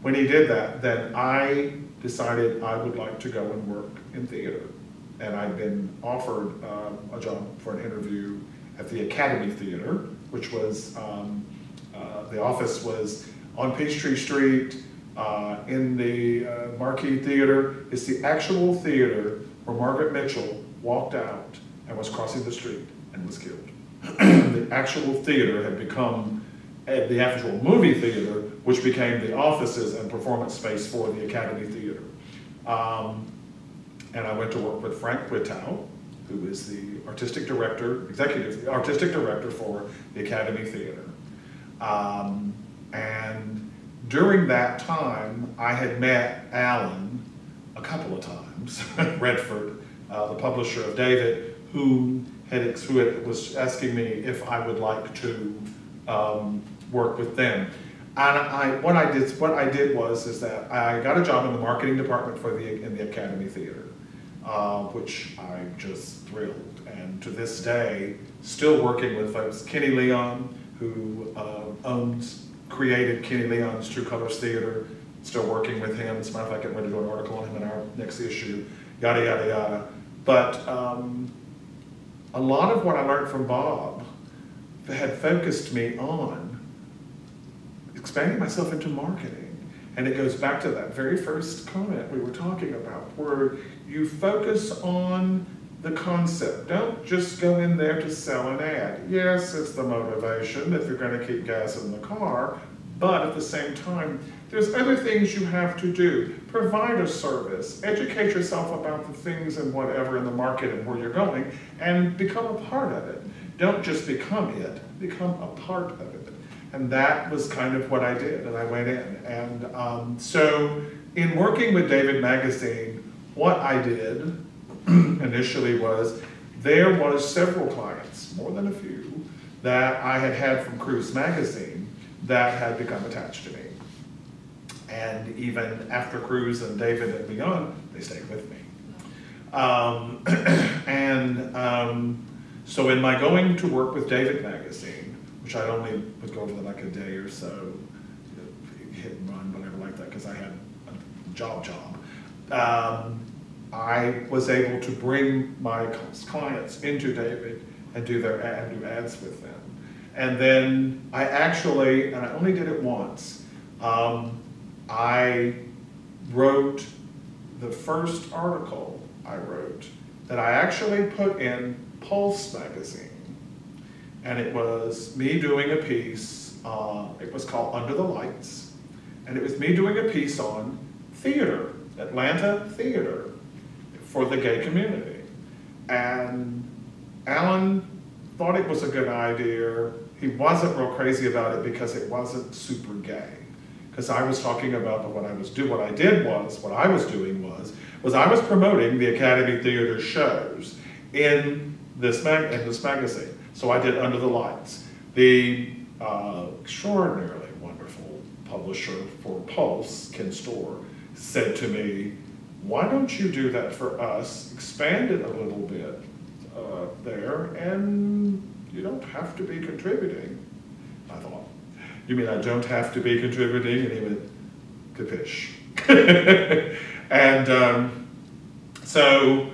when he did that, then I decided I would like to go and work in theater. And I'd been offered um, a job for an interview at the Academy Theater, which was, um, uh, the office was on Peachtree Street uh, in the uh, Marquee Theater. It's the actual theater where Margaret Mitchell walked out and was crossing the street and was killed. *clears throat* the actual theater had become uh, the actual movie theater, which became the offices and performance space for the Academy Theater. Um, and I went to work with Frank Wittow, who is the artistic director, executive, artistic director for the Academy Theater. Um, and during that time, I had met Alan a couple of times, *laughs* Redford, uh, the publisher of David, who had, who was asking me if I would like to um, work with them. And I, what I did, what I did was, is that I got a job in the marketing department for the, in the Academy Theater. uh, which I'm just thrilled. And to this day, still working with folks. Kenny Leon, who uh, owns, created Kenny Leon's True Colors Theater, still working with him. As a matter of fact, I'm going to do an article on him in our next issue, yada, yada, yada. But um, a lot of what I learned from Bob had focused me on expanding myself into marketing. And it goes back to that very first comment we were talking about, where you focus on the concept. Don't just go in there to sell an ad. Yes, it's the motivation if you're going to keep gas in the car, but at the same time, there's other things you have to do. Provide a service, educate yourself about the things and whatever in the market and where you're going, and become a part of it. Don't just become it, become a part of it. And that was kind of what I did, and I went in. And um, so, in working with David Magazine, what I did *clears throat* initially was there was several clients, more than a few, that I had had from Cruise Magazine that had become attached to me. And even after Cruise and David and beyond, they stayed with me. Um, *clears throat* and um, so in my going to work with David Magazine, which I only was going for like a day or so, hit and run, whatever like that, because I had a job job. Um, I was able to bring my clients into David and do their ad, do ads with them. And then I actually, and I only did it once, um, I wrote the first article I wrote that I actually put in Pulse magazine. And it was me doing a piece, uh, it was called Under the Lights, and it was me doing a piece on theater, Atlanta theater, for the gay community. And Alan thought it was a good idea. He wasn't real crazy about it because it wasn't super gay. Because I was talking about what I was doing, what I did was, what I was doing was, was I was promoting the Academy Theater shows in this mag in this magazine. So I did Under the Lights. The uh, extraordinarily wonderful publisher for Pulse, Ken Store, said to me, why don't you do that for us, expand it a little bit uh, there, and you don't have to be contributing. I thought, you mean I don't have to be contributing? And he went, capish. and um, so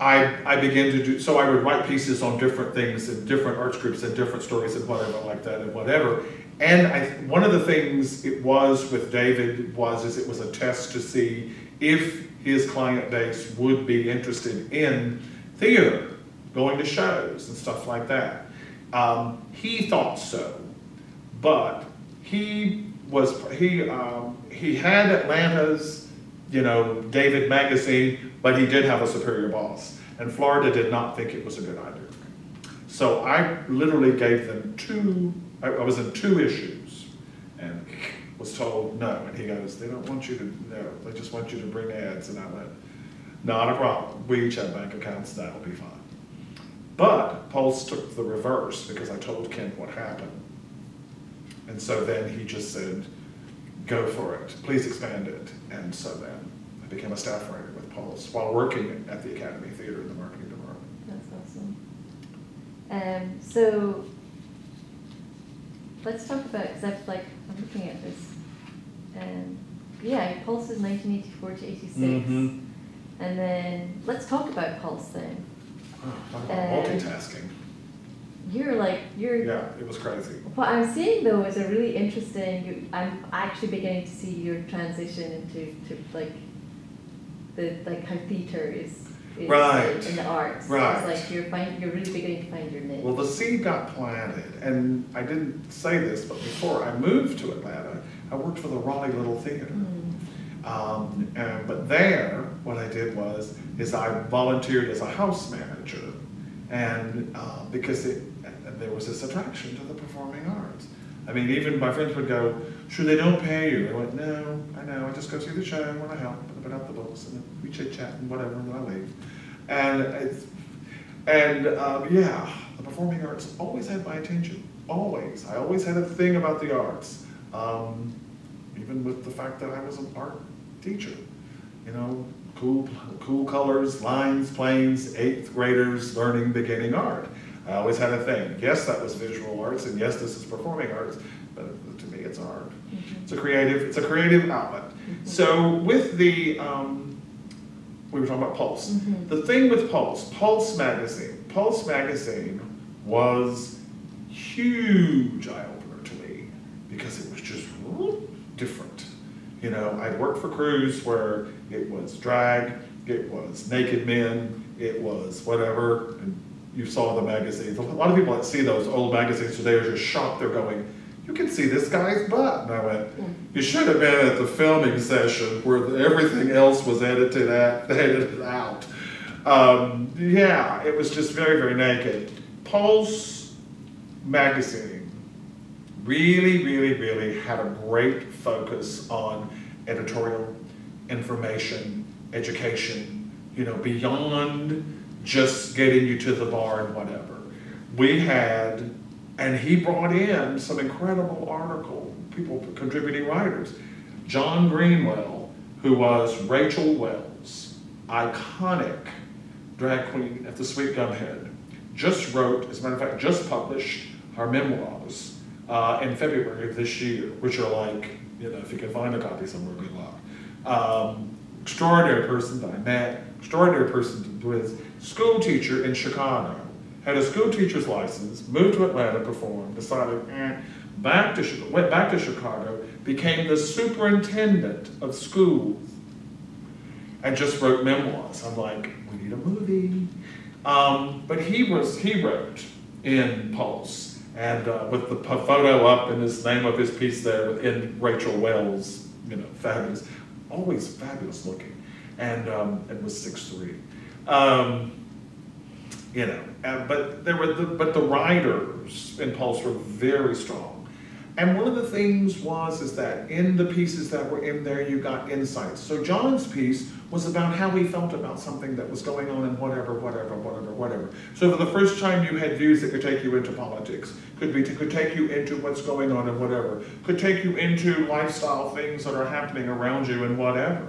I, I began to do, so I would write pieces on different things and different arts groups and different stories and whatever like that and whatever. And I, one of the things it was with David was is it was a test to see if his client base would be interested in theater, going to shows and stuff like that. Um, he thought so, but he was he um, he had Atlanta's you know David magazine, but he did have a superior boss, and Florida did not think it was a good idea. So I literally gave them two. I, I was in two issues, and was told no. And he goes, they don't want you to no, they just want you to bring ads. And I went, not a problem. We each have bank accounts, that'll be fine. But Pulse took the reverse because I told Ken what happened. And so then he just said, go for it, please expand it. And so then I became a staff writer with Pulse while working at the Academy Theater in the marketing department. That's awesome. Um, so let's talk about, because I've like, I'm looking at this. Um, yeah, Pulse is 1984 to 86. Mhm. And then let's talk about Pulse then. Talk about multitasking. You're like, you're, Yeah, it was crazy. what I'm seeing though is a really interesting, you, I'm actually beginning to see your transition into to like the, like how theatre is, is Right. in the arts. Right. It's like you're find, you're really beginning to find your niche. Well, the seed got planted, and I didn't say this, but before I moved to Atlanta, I worked for the Raleigh Little Theater. Mm. Um, and, but there, what I did was, is I volunteered as a house manager, and uh, because it, and there was this attraction to the performing arts. I mean, even my friends would go, "Sure, they don't pay you." I went, "No, I know. I just go see the show and want to help, put out the books, and we chit chat and whatever, and then I leave." And it's, and um, yeah, the performing arts always had my attention. Always, I always had a thing about the arts. Um, even with the fact that I was an art teacher. You know, cool, cool colors, lines, planes, eighth graders learning beginning art. I always had a thing. Yes, that was visual arts, and yes, this is performing arts, but to me, it's art. It's a creative, it's a creative outlet. So with the, um, we were talking about Pulse. Mhm. The thing with Pulse, Pulse magazine, Pulse magazine was huge eye opener to me because it was just different. You know, I'd worked for Cruise where it was drag, it was naked men, it was whatever. And you saw the magazines. A lot of people that see those old magazines today are just shocked. They're going, "You can see this guy's butt." And I went, "You should have been at the filming session where everything else was edited out." *laughs* Edited out. Um, yeah, it was just very, very naked. Pulse magazine really, really, really had a great focus on editorial, information, education, you know, beyond just getting you to the bar and whatever. We had, and he brought in some incredible article, people, contributing writers. John Greenwell, who was Rachel Wells, iconic drag queen at the Sweet Gum Head, just wrote, as a matter of fact, just published her memoirs uh, in February of this year, which are like, you know, if you can find a copy somewhere, good luck. Um, extraordinary person that I met, extraordinary person with school teacher in Chicago, had a school teacher's license, moved to Atlanta, performed, decided, eh, back to went back to Chicago, became the superintendent of schools, and just wrote memoirs. I'm like, we need a movie. Um, but he was he wrote in Pulse, and uh, with the photo up and his name of his piece there within Rachel Wells, you know, fabulous, always fabulous looking, and um, and was six three. Um, you know, uh, but there were the, but the writers in Pulse were very strong. And one of the things was is that in the pieces that were in there, you got insights. So John's piece was about how he felt about something that was going on in whatever, whatever, whatever, whatever. So for the first time, you had views that could take you into politics, could be could take you into what's going on in whatever, could take you into lifestyle things that are happening around you and whatever.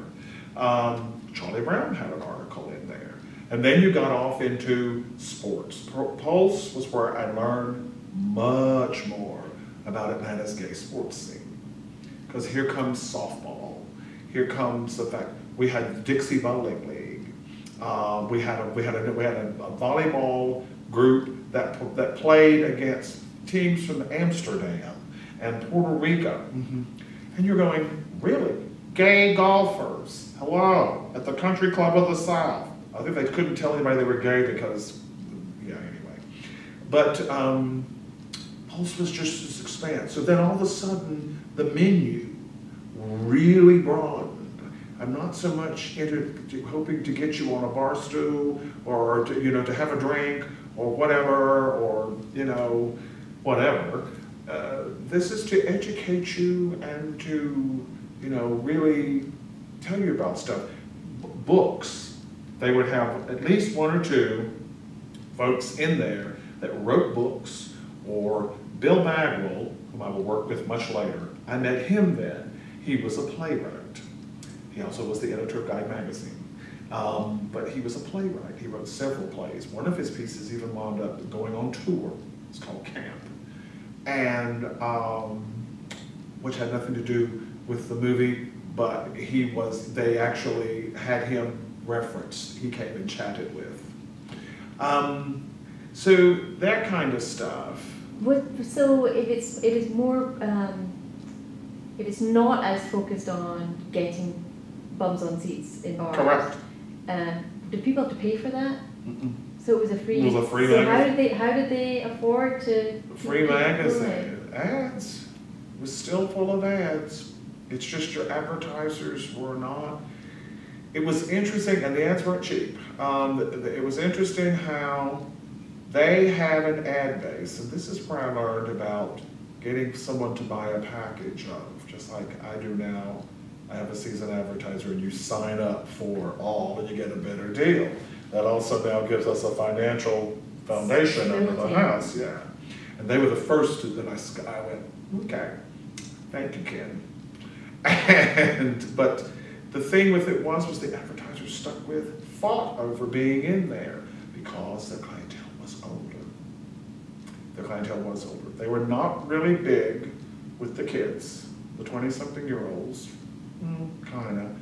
Um, Charlie Brown had an article in there. And then you got off into sports. Pulse was where I learned much more about Atlanta's gay sports scene. Because here comes softball. Here comes the fact we had Dixie Bowling League. Uh, we had a, we had a, we had a, a volleyball group that that played against teams from Amsterdam and Puerto Rico. And you're going, really? Gay golfers? Hello, at the Country Club of the South. I think they couldn't tell anybody they were gay because, yeah, anyway. But um, Pulse was just expanse. So then all of a sudden, the menu really broadened. I'm not so much into to- hoping to get you on a bar stool or to, you know, to have a drink or whatever, or, you know, whatever. Uh, this is to educate you and to, you know, really tell you about stuff. B- books, they would have at least one or two folks in there that wrote books, or Bill Bagwell, whom I will work with much later. I met him then. He was a playwright. He also was the editor of Guide Magazine. Um, but he was a playwright. He wrote several plays. One of his pieces even wound up going on tour. It's called Camp. And um, which had nothing to do with the movie, but he was, they actually had him referenced. He came and chatted with. Um, so that kind of stuff. What, so if it's, if it's more, um, if it's not as focused on getting bums on seats in bars. Correct. Um, do people have to pay for that? So it was a free. It was a free So how magazine. did they, how did they afford to? Free magazine, ads, was still full of ads. It's just your advertisers were not, it was interesting, and the ads weren't cheap. Um, th- th- it was interesting how they had an ad base, and this is where I learned about getting someone to buy a package of, just like I do now. I have a season advertiser and you sign up for all and you get a better deal. That also now gives us a financial foundation under the house, yeah. And they were the first to- that I, I went, okay, thank you, Ken. *laughs* And, but the thing with it was, was the advertisers stuck with fought over being in there because their clientele was older. Their clientele was older. They were not really big with the kids, the 20 something year olds, mm, kind of.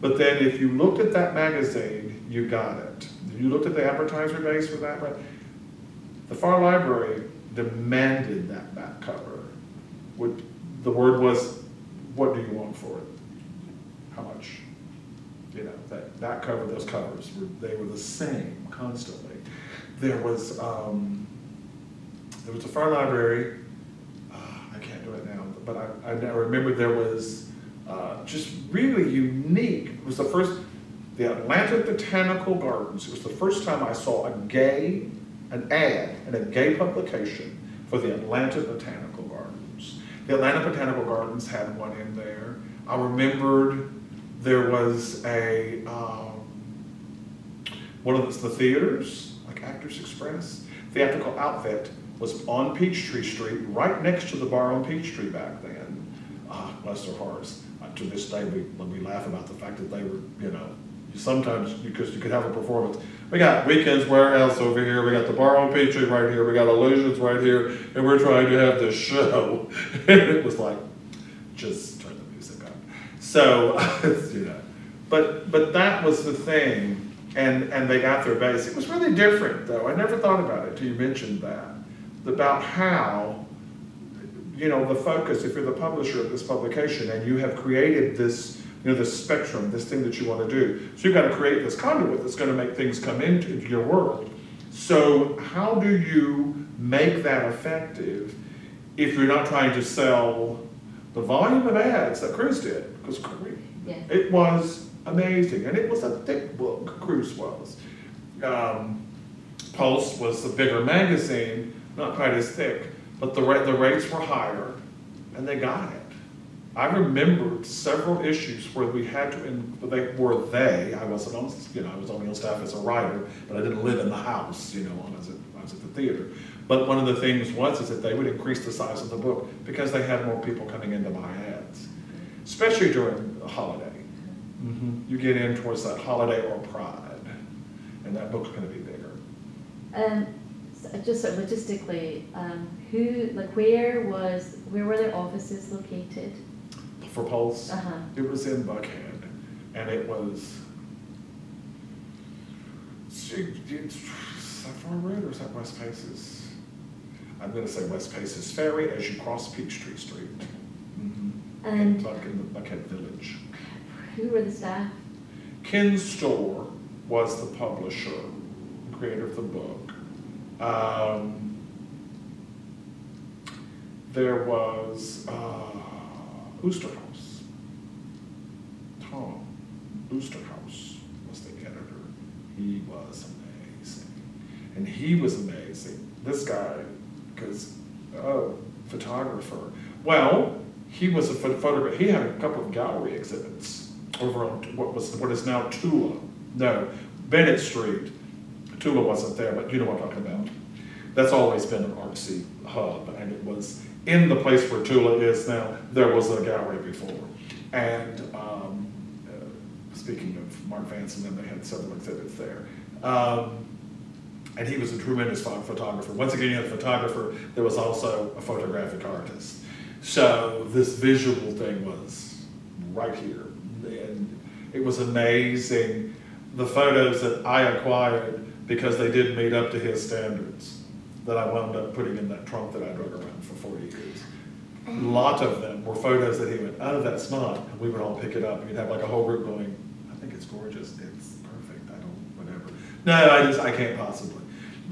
But then if you looked at that magazine, you got it. If you looked at the advertiser base for that, but the Farr Library demanded that back cover. Would, the word was, what do you want for it? How much? You know, that, that cover, those covers, were, they were the same constantly. There was, um, there was a Farr Library, uh, I can't do it now, but I, I remember there was uh, just really unique. It was the first, the Atlanta Botanical Gardens. It was the first time I saw a gay, an ad in a gay publication for the Atlanta Botanical Gardens. The Atlanta Botanical Gardens had one in there. I remembered there was a, um, one of the, the theaters, like Actors Express, theatrical outfit was on Peachtree Street, right next to the bar on Peachtree back then. Ah, bless their hearts to this day, we, we laugh about the fact that they were, you know, sometimes because you could have a performance. We got Weekends Warehouse over here, we got the Bar on Peachtree right here, we got Illusions right here, and we're trying to have this show. *laughs* and it was like, just turn the music up. So, *laughs* you know, but but that was the thing, and and they got their base. It was really different though. I never thought about it until you mentioned that about how you know, the focus, if you're the publisher of this publication and you have created this, you know, this spectrum, this thing that you want to do. So you've got to create this conduit that's going to make things come into your world. So how do you make that effective if you're not trying to sell the volume of ads that Cruise did? Because yeah. it was amazing, and it was a thick book, Cruise was. Um, Pulse was the bigger magazine, not quite as thick. But the, the rates were higher, and they got it. I remembered several issues where we had to, and they were they, I wasn't on, you know, I was only on staff as a writer, but I didn't live in the house, you know, I was at, I was at the theater. But one of the things was is that they would increase the size of the book because they had more people coming in to buy ads, especially during the holiday. Mm-hmm. You get in towards that holiday or pride, and that book's going to be bigger. Um, just sort of logistically, um, who, like, where was, where were their offices located? For Pulse, uh-huh. it was in Buckhead, and it was. Saffron Road or is that West Paces? I'm going to say West Paces Ferry as you cross Peachtree Street. Mm-hmm. And in the Buckhead Village. Who were the staff? Ken Store was the publisher, creator of the book. Um, there was uh, Oosterhuis. Tom Oosterhuis was the editor. He was amazing. And he was amazing. This guy, because, oh, photographer. Well, he was a photographer. He had a couple of gallery exhibits over on what was what is now Tula. No, Bennett Street Tula wasn't there, but you know what I'm talking about. That's always been an artsy hub, and it was in the place where Tula is now, there was a gallery before. And um, uh, speaking of Mark Vance and them, they had several exhibits there. Um, and he was a tremendous photographer. Once again, a photographer, there was also a photographic artist. So this visual thing was right here. And it was amazing the photos that I acquired because they didn't meet up to his standards that I wound up putting in that trunk that I drug around for 40 years. A lot of them were photos that he went, oh, that's not, and we would all pick it up. You'd have like a whole group going, I think it's gorgeous, it's perfect, I don't, whatever. No, I just, I can't possibly.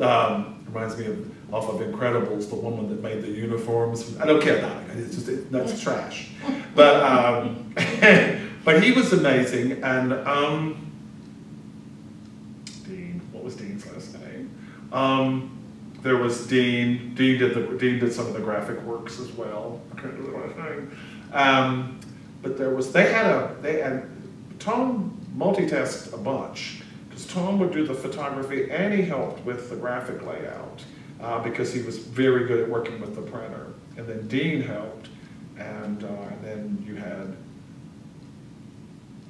Um, reminds me of off of Incredibles, the woman that made the uniforms. I don't care about it. It's just it, that's trash. But um, *laughs* but he was amazing, and um, was Dean's last name. Um, there was Dean. Dean did the Dean did some of the graphic works as well. Um, but there was they had a they had Tom multitasked a bunch because Tom would do the photography and he helped with the graphic layout uh, because he was very good at working with the printer. And then Dean helped, and, uh, and then you had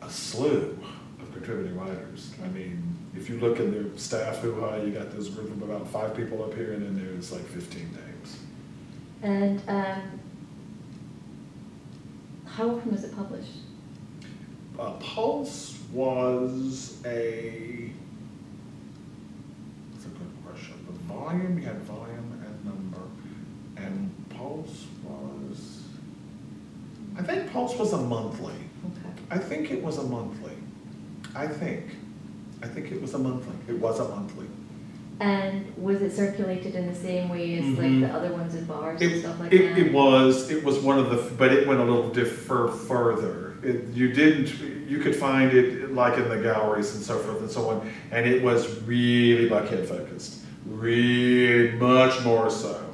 a slew of contributing writers. I mean, if you look in their staff hoo-ha, you got this group of about five people up here, and then there's like fifteen names. And um, how often was it published? Uh, Pulse was a, that's a good question. The volume, you had volume and number, and Pulse was, I think Pulse was a monthly. Okay. I think it was a monthly. I think. I think it was a monthly. It was a monthly. And was it circulated in the same way as like mm-hmm. the other ones in bars and It, stuff like it, that? it was, it was one of the, but it went a little differ further. It, you didn't, you could find it like in the galleries and so forth and so on, and it was really Buckhead focused, really much more so.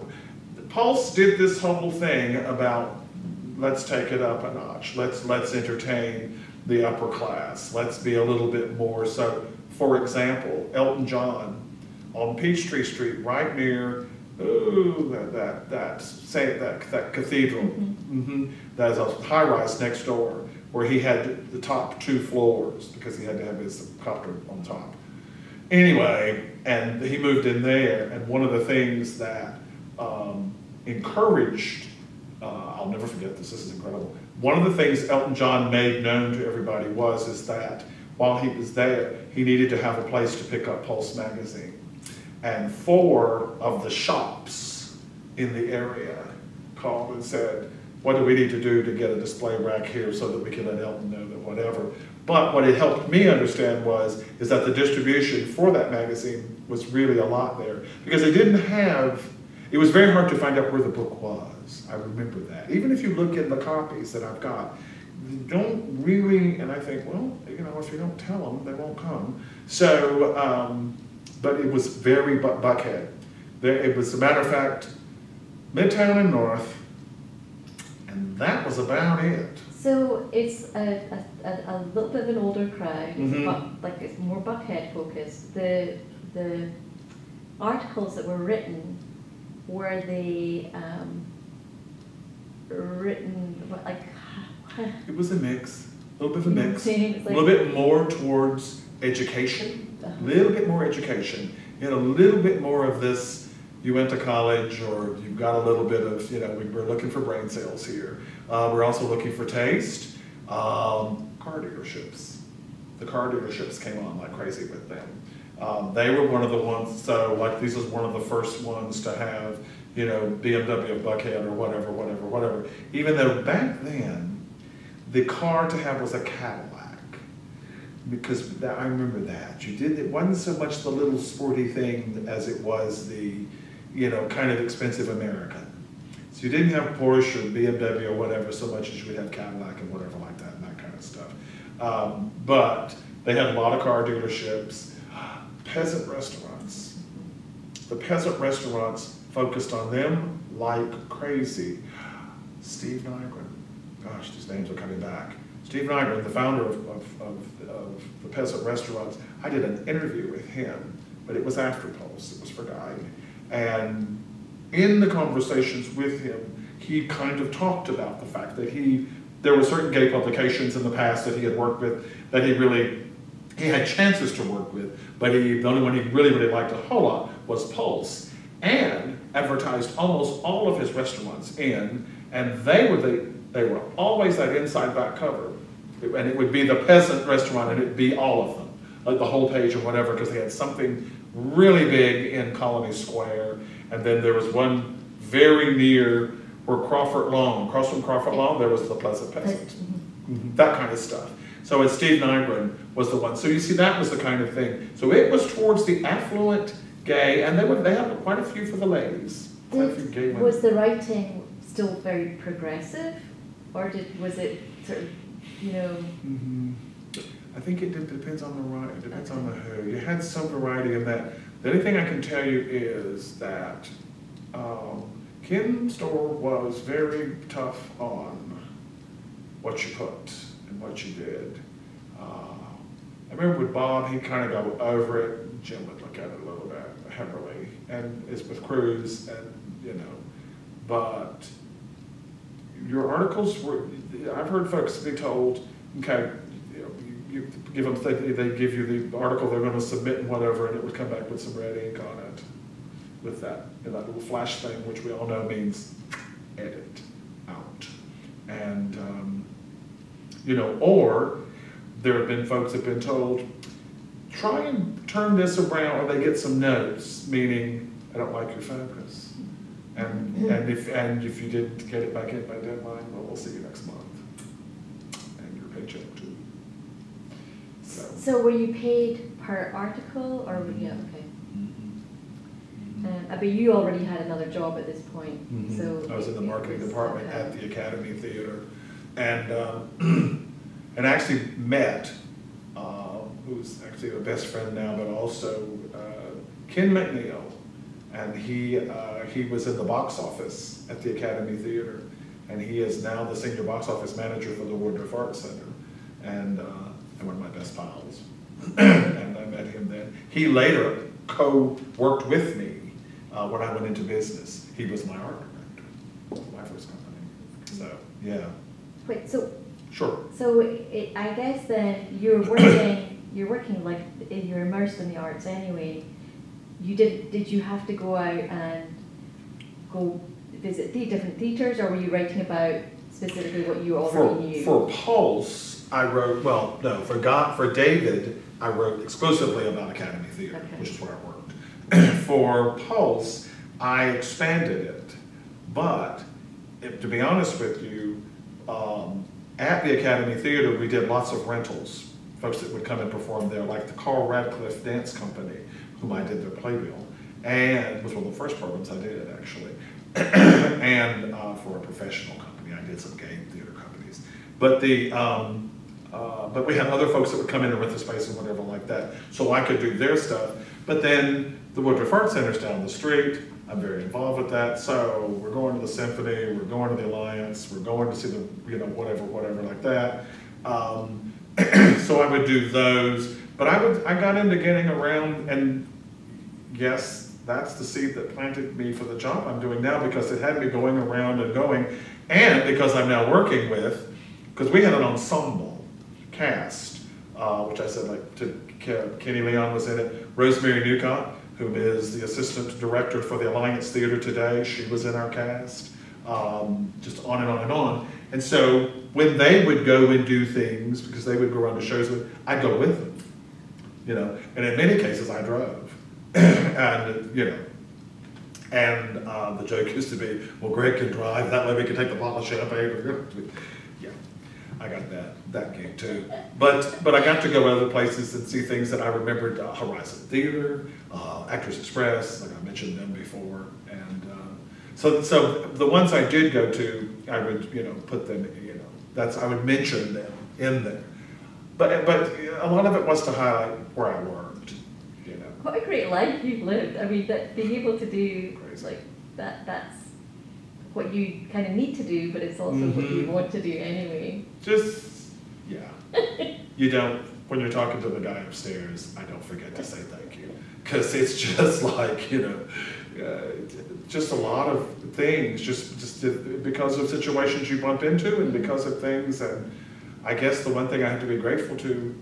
Pulse did this whole thing about let's take it up a notch, let's let's entertain the upper class, let's be a little bit more so. For example, Elton John on Peachtree Street, right near ooh that that that say that that cathedral. hmm There's a high rise next door where he had the top two floors because he had to have his copter on top. Anyway, and he moved in there, and one of the things that um, encouraged, uh, I'll never forget this, this is incredible. One of the things Elton John made known to everybody was is that while he was there, he needed to have a place to pick up Pulse magazine. And four of the shops in the area called and said, what do we need to do to get a display rack here so that we can let Elton know that whatever. But what it helped me understand was, is that the distribution for that magazine was really a lot there. Because they didn't have, it was very hard to find out where the book was. I remember that. Even if you look in the copies that I've got, don't really, and I think, well, you know, if you don't tell them, they won't come. So, um, but it was very Bu- Buckhead. There, it was, a matter of fact, Midtown and North, and that was about it. So it's a, a, a, a little bit of an older crowd, it's Mhm. buck, like it's more Buckhead focused. The the articles that were written were they um, written like It was a mix, a little bit of a mix. It's A little bit more towards education, a Uh-huh. little bit more education. You had a little bit more of this, you went to college or you've got a little bit of, you know, we- we're looking for brain cells here. Uh, we're also looking for taste. Um, car dealerships. The car dealerships came on like crazy with them. Um, they were one of the ones, so like this was one of the first ones to have, you know, BMW Buckhead or whatever, whatever, whatever. Even though back then, the car to have was a Cadillac. Because that, I remember that. You did, it wasn't so much the little sporty thing as it was the, you know, kind of expensive American. So you didn't have Porsche or BMW or whatever so much as you would have Cadillac and whatever like that and that kind of stuff. Um, but they had a lot of car dealerships, peasant restaurants. The peasant restaurants focused on them like crazy. Steve Nygren, gosh, these names are coming back. Steve Nygren, the founder of, of, of, of the peasant restaurants, I did an interview with him, but it was after Pulse, it was for Guide. And in the conversations with him, he kind of talked about the fact that he, there were certain gay publications in the past that he had worked with that he really, he had chances to work with, but he, the only one he really, really liked a whole lot was Pulse. And advertised almost all of his restaurants in, and they were the, they were always that inside back cover. And it would be the peasant restaurant and it'd be all of them, like the whole page or whatever, because they had something really big in Colony Square. And then there was one very near where Crawford Long, across from Crawford Long, there was the Pleasant Peasant. Mhm, That kind of stuff. So and Steve Nygren was the one. So you see, that was the kind of thing. So it was towards the affluent gay, and they would they had quite a few for the ladies. Quite a few gay Did, women. was the writing still very progressive, or did was it sort of you know? Mhm. I think it depends on the right. It depends on the who. You had some variety in that. The only thing I can tell you is that um, Ken Store was very tough on what you put and what you did. Uh, I remember with Bob, he'd kind of go over it. Jim would look at it a little bit heavily, and it's with Cruise, and you know, but your articles were, I've heard folks be told, okay, you give them, they, they give you the article they're gonna submit and whatever, and it would come back with some red ink on it. With that, you know, that little flash thing, which we all know means edit out. And, um, you know, or there have been folks that have been told, try and turn this around, or they get some notes, meaning, I don't like your focus. And, and if, and if you didn't get it back in by deadline, well, we'll see you next month. And your paycheck too. So. So were you paid per article or, were you- yeah, okay. Mm-hmm. Um, uh, but you already had another job at this point, Mhm. so. I was in the it- it marketing department okay. at the Academy Theater, and, um, *clears throat* and actually met, uh, who's actually a best friend now, but also, uh, Ken McNeil. And he, uh, he was in the box office at the Academy Theater, and he is now the senior box office manager for the Woodruff Arts Center, and, uh, and one of my best pals. *clears throat* And I met him then. He later co-worked with me, uh, when I went into business. He was my art director, my first company. So, yeah, Wait, so, sure. so it, I guess that you're working, you're working like, you're immersed in the arts anyway. You did, did you have to go out and go visit the different theatres, or were you writing about specifically what you For, already knew? for Pulse, I wrote, well, no, for God, for David, I wrote exclusively about Academy Theater, Okay. which is where I worked. *clears throat* For Pulse, I expanded it, but if, to be honest with you, um, at the Academy Theater, we did lots of rentals. Folks that would come and perform there, like the Carl Ratcliff Dance Company, whom I did their playbill, and was one of the first programs I did actually. *clears throat* and uh, for a professional company, I did some game theater companies. But the um, uh, but we had other folks that would come in and rent the space and whatever like that, so I could do their stuff. But then the Woodruff Art Center's down the street. I'm very involved with that. So we're going to the symphony, we're going to the Alliance, we're going to see the you know whatever whatever like that. Um, *clears throat* so I would do those, but I would I got into getting around and yes, that's the seed that planted me for the job I'm doing now because it had me going around and going, and because I'm now working with, because we had an ensemble cast, uh, which I said like to Kenny Leon was in it, Rosemary Newcott, who is the assistant director for the Alliance Theater today, she was in our cast, um, just on and on and on. And so when they would go and do things, because they would go around to shows, with, I'd go with them you know, and in many cases I drove. *coughs* and, you know, and uh, the joke used to be, well, Greg can drive, that way we can take the bottle of champagne. *laughs* yeah, I got that, that gig too. But, but I got to go other places and see things that I remembered, uh, Horizon Theater, uh, Actors Express, like I mentioned them before. And uh, so, so the ones I did go to, I would, you know, put them, you know, that's, I would mention them in there. But, but a lot of it was to highlight where I know. What a great life you've lived. I mean, that being able to do like that, that's what you kind of need to do, but it's also what you Mhm. want to do anyway. Just, yeah. *laughs* you don't, when you're talking to the guy upstairs, I don't forget to say thank you. Because it's just *laughs* like, you know, uh, just a lot of things, just, just because of situations you bump into and because of things. And I guess the one thing I have to be grateful to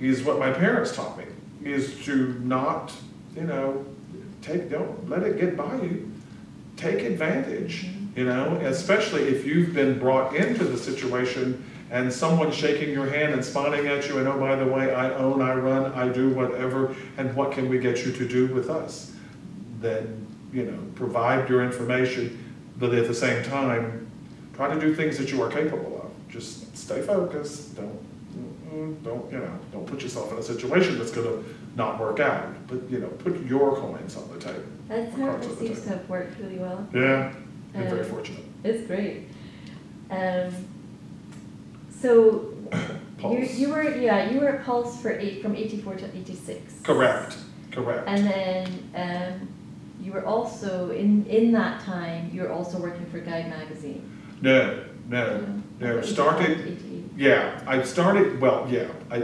is what my parents taught me, is to not, you know, take, don't let it get by you. Take advantage, you know, especially if you've been brought into the situation and someone's shaking your hand and smiling at you and, oh, by the way, I own, I run, I do whatever, and what can we get you to do with us? Then, you know, provide your information, but at the same time, try to do things that you are capable of. Just stay focused, don't, don't, you know, don't put yourself in a situation that's gonna not work out, but, you know, put your coins on the table. That's how it seems to have worked really well. Yeah, been very Um, fortunate. It's great. Um, so *coughs* you, Pulse. you were yeah you were at Pulse for eight from eighty four to eighty six. Correct, correct. And then um, you were also in in that time you were also working for Guide magazine. No, no, Um, no, 85 started, 88. Yeah, I started, well, yeah, I,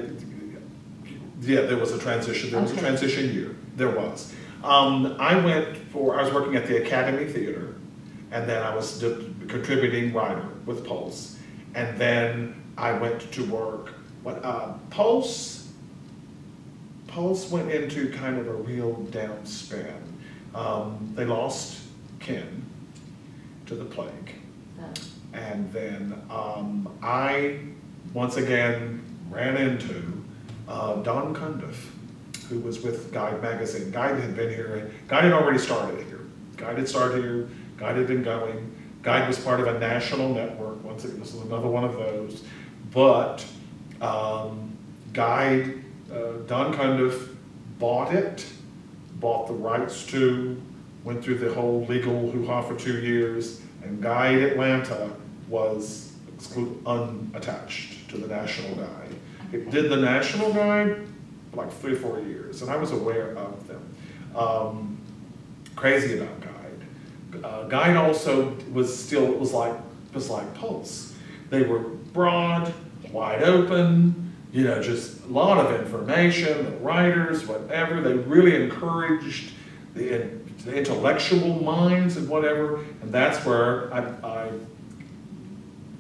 yeah, there was a transition, there was a transition year, there was. Um, I went for, I was working at the Academy Theater, and then I was contributing writer with Pulse. And then I went to work, what, uh, Pulse Pulse went into kind of a real downspin. Um, they lost Ken to the plague. Uh, And then um, I, once again, ran into uh, Don Cundiff, who was with Guide Magazine. Guide had been here, Guide had already started here. Guide had started here, Guide had been going. Guide was part of a national network, once it was another one of those. But um, Guide, uh, Don Cundiff bought it, bought the rights to, went through the whole legal hoo-ha for two years, and Guide Atlanta was unattached to the National Guide. It did the National Guide like three or four years, and I was aware of them. Um, crazy about Guide. Uh, Guide also was still, it was like, was like Pulse. They were broad, wide open, you know, just a lot of information, the writers, whatever. They really encouraged the, the intellectual minds and whatever, and that's where I, I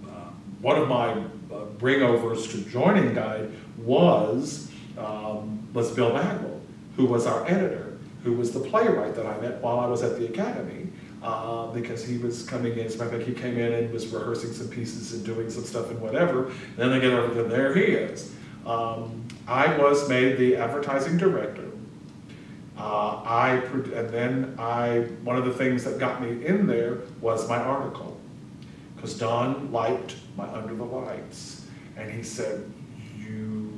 uh, one of my uh, bringovers to joining Guide was um, was Bill Bagwell, who was our editor, who was the playwright that I met while I was at the academy. Uh, because he was coming in, so I he came in and was rehearsing some pieces and doing some stuff and whatever. And then they get over, then there he is. Um, I was made the advertising director. Uh, I and then I one of the things that got me in there was my article because Don liked my Under the Lights, and he said, "You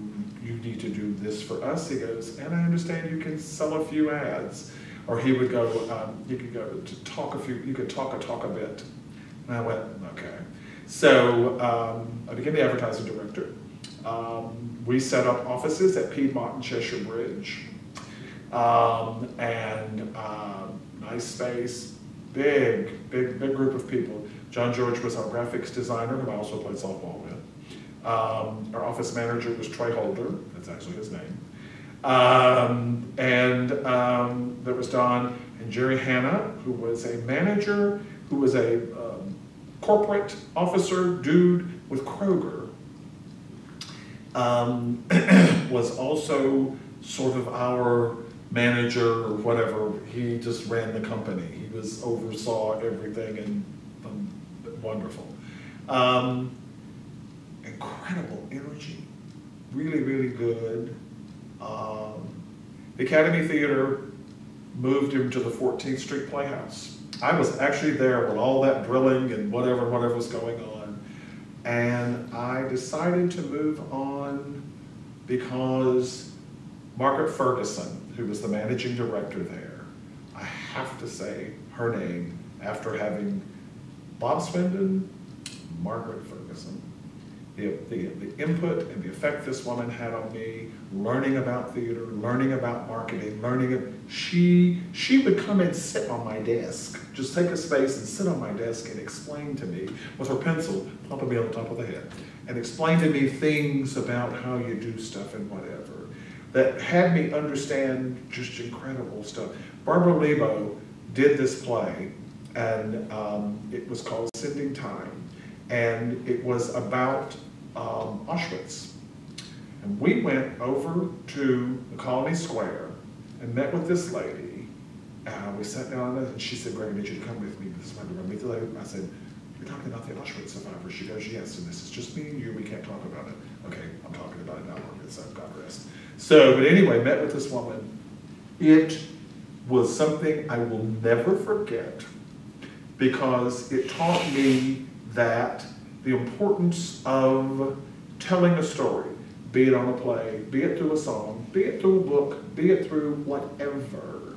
you need to do this for us." He goes, "And I understand you can sell a few ads." Or he would go, um, "You could go to talk a few. You could talk a talk a bit." And I went, "Okay." So um, I became the advertising director. Um, we set up offices at Piedmont and Cheshire Bridge, um, and um, nice space, big, big, big group of people. John George was our graphics designer, who I also played softball with. Um, our office manager was Troy Holder, that's actually his name. Um, and um, there was Don and Jerry Hanna, who was a manager, who was a um, corporate officer dude with Kroger. Um, *clears throat* was also sort of our manager or whatever. He just ran the company. He was oversaw everything and wonderful. Um, incredible energy, really, really good. Um, the Academy Theater moved him to the 14th Street Playhouse. I was actually there with all that drilling and whatever, whatever was going on. And I decided to move on because Margaret Ferguson, who was the managing director there, I have to say her name after having Bob Swindon, Margaret Ferguson. The, the, the input and the effect this woman had on me, learning about theater, learning about marketing, learning, she, she would come and sit on my desk, just take a space and sit on my desk and explain to me with her pencil, plumping me on the top of the head, and explain to me things about how you do stuff and whatever that had me understand just incredible stuff. Barbara Lebow did this play, and um, it was called Sending Time, and it was about um, Auschwitz. And we went over to the Colony Square and met with this lady. We sat down and she said, Greg, I need you to come with me. This is my meet the lady. I said, you're talking about the Auschwitz survivors. She goes, yes, and this is just me and you. We can't talk about it. Okay, I'm talking about it now, Margaret, so God rest. So, but anyway, met with this woman. It was something I will never forget because it taught me that the importance of telling a story, be it on a play, be it through a song, be it through a book, be it through whatever,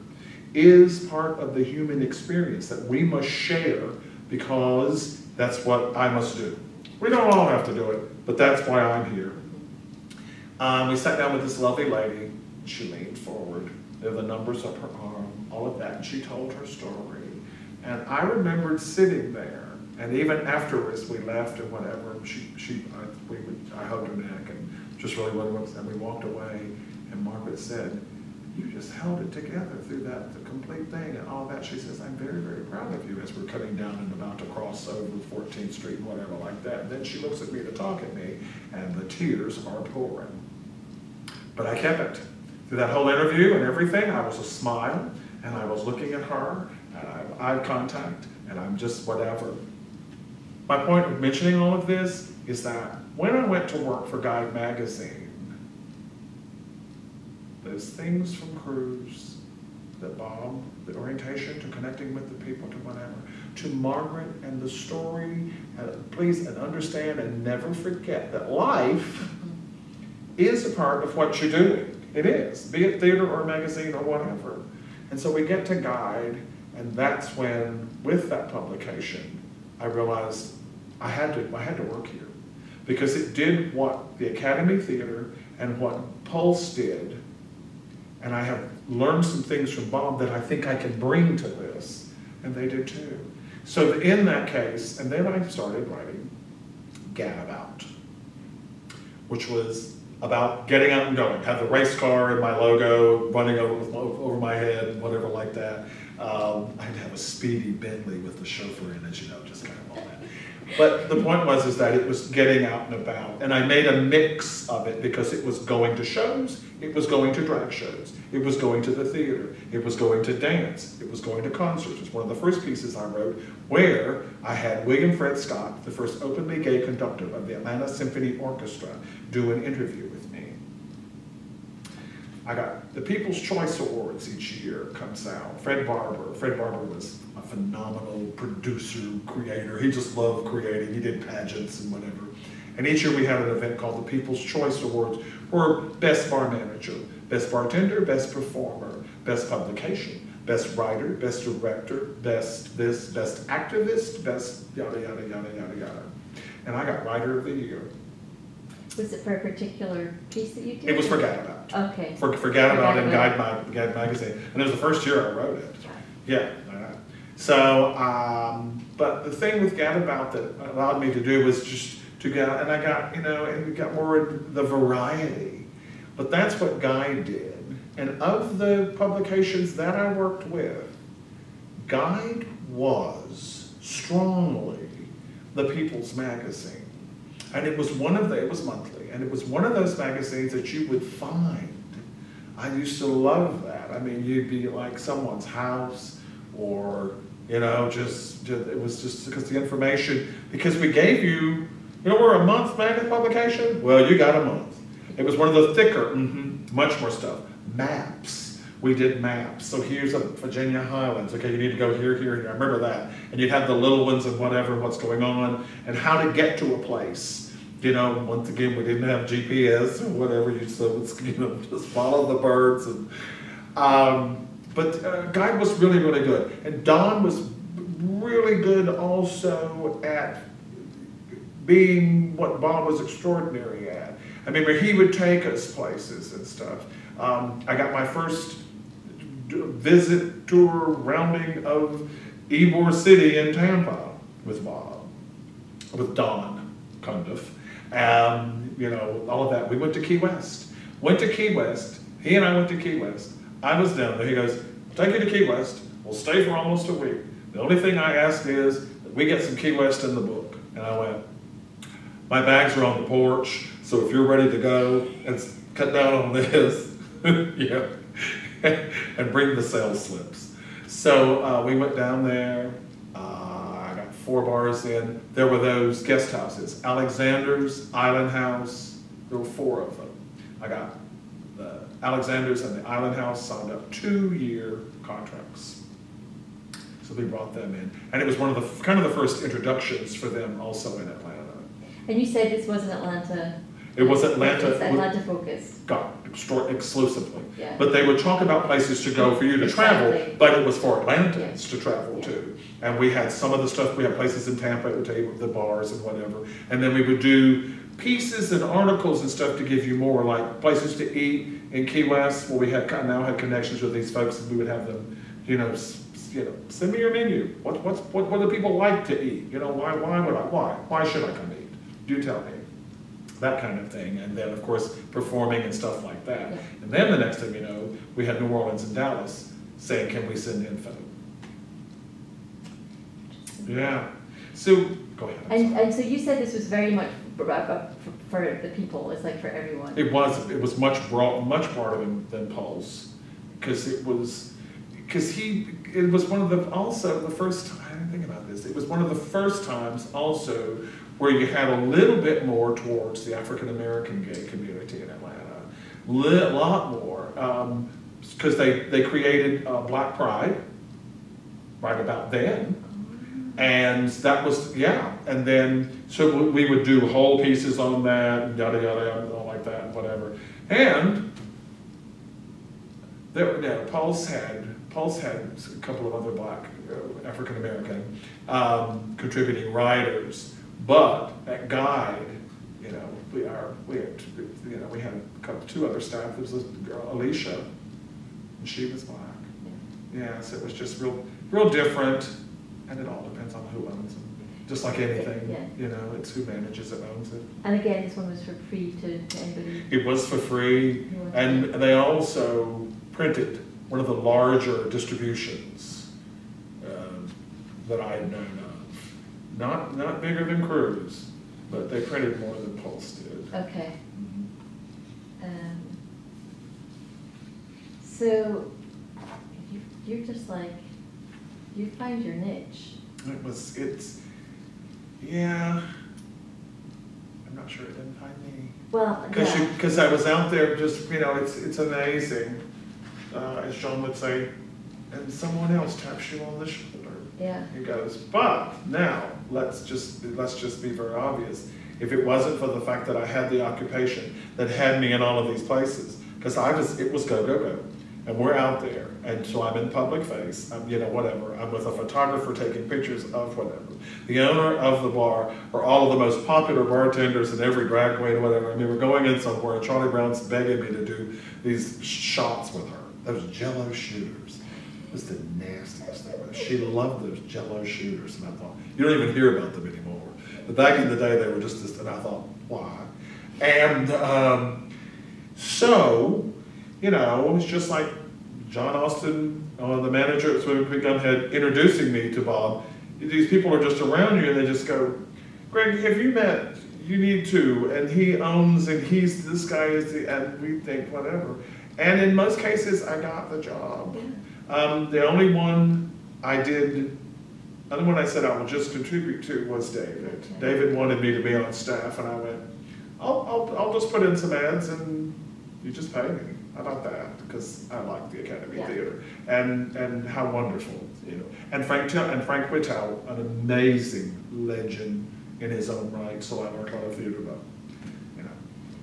is part of the human experience that we must share because that's what I must do. We don't all have to do it, but that's why I'm here. Um, we sat down with this lovely lady. She leaned forward. There were the numbers up her arm, all of that, she told her story. And I remembered sitting there, and even afterwards we left and whatever. And she, she, I, we would, I hugged her neck and just really wanted, and we walked away. And Margaret said, "You just held it together through that the complete thing and all that." She says, "I'm very, very proud of you." As we're coming down and about to cross over 14th Street and whatever like that. And then she looks at me to talk at me, and the tears are pouring. But I kept it through that whole interview and everything, I was a smile, and I was looking at her, and I have eye contact, and I'm just whatever. My point of mentioning all of this is that when I went to work for Guide Magazine, those things from Cruise, the Bob, the orientation to connecting with the people to whatever, to Margaret and the story, and please and understand and never forget that life is a part of what you're doing. It is, be it theater or magazine or whatever. And so we get to guide, and that's when, with that publication, I realized I had to, I had to work here. Because it did what the Academy Theater and what Pulse did, and I have learned some things from Bob that I think I can bring to this, and they did too. So in that case, and then I started writing Gadabout, which was about getting out and going. Have the race car and my logo running over over my head, whatever like that. Um, I'd have a speedy Bentley with the chauffeur in it, you know, just kind of all that. But the point was is that it was getting out and about, and I made a mix of it because it was going to shows, it was going to drag shows, it was going to the theater, it was going to dance, it was going to concerts. It's one of the first pieces I wrote where I had William Fred Scott, the first openly gay conductor of the Atlanta Symphony Orchestra, do an interview with me. I got the People's Choice Awards each year comes out. Fred Barber, Fred Barber was a phenomenal producer, creator. He just loved creating. He did pageants and whatever. And each year we had an event called the People's Choice Awards, where best bar manager, best bartender, best performer, best publication, best writer, best director, best this, best activist, best yada yada yada yada yada. And I got writer of the year. Was it for a particular piece that you did? It was for Gadabout. Okay. For, for Gadabout and Gadabout. Guide, Mag- Guide Magazine. And it was the first year I wrote it. Yeah. So, um, but the thing with Gadabout that allowed me to do was just to go, and I got, you know, and we got more of the variety. But that's what Guide did. And of the publications that I worked with, Guide was strongly the People's Magazine. And it was one of the, it was monthly, and it was one of those magazines that you would find. I used to love that. I mean, you'd be like someone's house or, you know, just, just it was just because the information, because we gave you, you know, we're a month magazine publication. Well, you got a month. It was one of the thicker, mhm, much more stuff. Maps. We did maps. So here's a Virginia Highlands. Okay, you need to go here, here, here. I remember that. And you'd have the little ones and whatever, what's going on, and how to get to a place. You know, once again, we didn't have GPS or whatever. You so it's *laughs* you know just follow the birds and. Um, but uh, Guide was really, really good, and Don was really good also at being what Bob was extraordinary at. I mean, he would take us places and stuff. Um, I got my first visit tour rounding of Ybor City in Tampa with Bob, with Don Cundiff. Um, you know, all of that. We went to Key West. Went to Key West. He and I went to Key West. I was down there. He goes, I'll take you to Key West. We'll stay for almost a week. The only thing I ask is that we get some Key West in the book. And I went, my bags are on the porch, so if you're ready to go, let's cut down on this, *laughs* yeah, *laughs* and bring the sales slips. So uh, we went down there. Uh, I got four bars in. There were those guest houses, Alexander's, Island House. There were four of them. I got the Alexander's and the Island House signed up two-year contracts. So we brought them in, and it was one of the kind of the first introductions for them also in Atlanta. And you said this wasn't Atlanta. It was Atlanta. It's Atlanta focused. got exclusively. Yeah. But they would talk about places to go for you to travel, Exactly. but it was for Atlantans Yeah. to travel Yeah. to. And we had some of the stuff, we had places in Tampa, would tell you the bars and whatever. And then we would do pieces and articles and stuff to give you more, like places to eat in Key West, where we had, now had connections with these folks, and we would have them, you know, you know, send me your menu. What, what's, what, what do people like to eat? You know, why, why would I, why? Why should I come eat? Do tell me that kind of thing. And then, of course, performing and stuff like that. Yeah. And then the next thing you know, we had New Orleans and Dallas saying, can we send info? Yeah. So, go ahead. And, and so you said this was very much but, but for, uh, uh, for the people, it's like for everyone. It was, it was much broad, much broader than, than Pulse, because it was, because he, it was one of the, also the first, I didn't think about this, it was one of the first times also where you had a little bit more towards the African-American gay community in Atlanta. a lot more, um, because they, they created, uh, Black Pride right about then. And that was, yeah, and then, so we- would do whole pieces on that, and yada, yada, yada, all like that, and whatever. And there, yeah, Pulse had, Pulse had a couple of other black, uh, African-American, um, contributing writers. But that Guide, you know, we are, we had, you know, we had a couple, two other staff, there was a girl, Alicia, and she was black. Yeah, so it was just real, real different, and it all depends on who owns them. Just like anything, Yeah. you know, it's who manages it owns it. And again, this one was for free to, to anybody. It was for free, and they also printed one of the larger distributions um, that I had known. Not, not bigger than Cruise, but they printed more than Pulse did. Okay. Um, so you, you're just like, you find your niche. It was, it's, yeah, I'm not sure it didn't find me. Well, Because yeah, because I was out there just, you know, it's, it's amazing, uh, as John would say, and someone else taps you on the shoulder. Yeah, He goes, but now, let's just, let's just be very obvious. If it wasn't for the fact that I had the occupation that had me in all of these places, because I was, it was go, go, go. And we're out there, and so I'm in public face, I'm, you know, whatever. I'm with a photographer taking pictures of whatever. The owner of the bar, or all of the most popular bartenders in every drag queen, whatever. I mean, we're going in somewhere, and Charlie Brown's begging me to do these shots with her. Those jello shooters. Was the nastiest thing. She loved those jello shooters, and I thought, you don't even hear about them anymore. But back in the day, they were just this, and I thought, why? And um, so, you know, it was just like John Austin, uh, the manager at Swimming Creek Gunhead, introducing me to Bob. These people are just around you, and they just go, Greg, have you met? You need to, and he owns, and he's this guy is the, and we think whatever. And in most cases, I got the job. Um, the only one I did, the only one I said I would just contribute to was David. Okay. David wanted me to be on staff, and I went, I'll, I'll, I'll just put in some ads, and you just pay me. How about that? Because I like the Academy Yeah. Theater, and and how wonderful, you know. And Frank and Frank Wittow, an amazing legend in his own right. So I learned a lot of theater about, you know.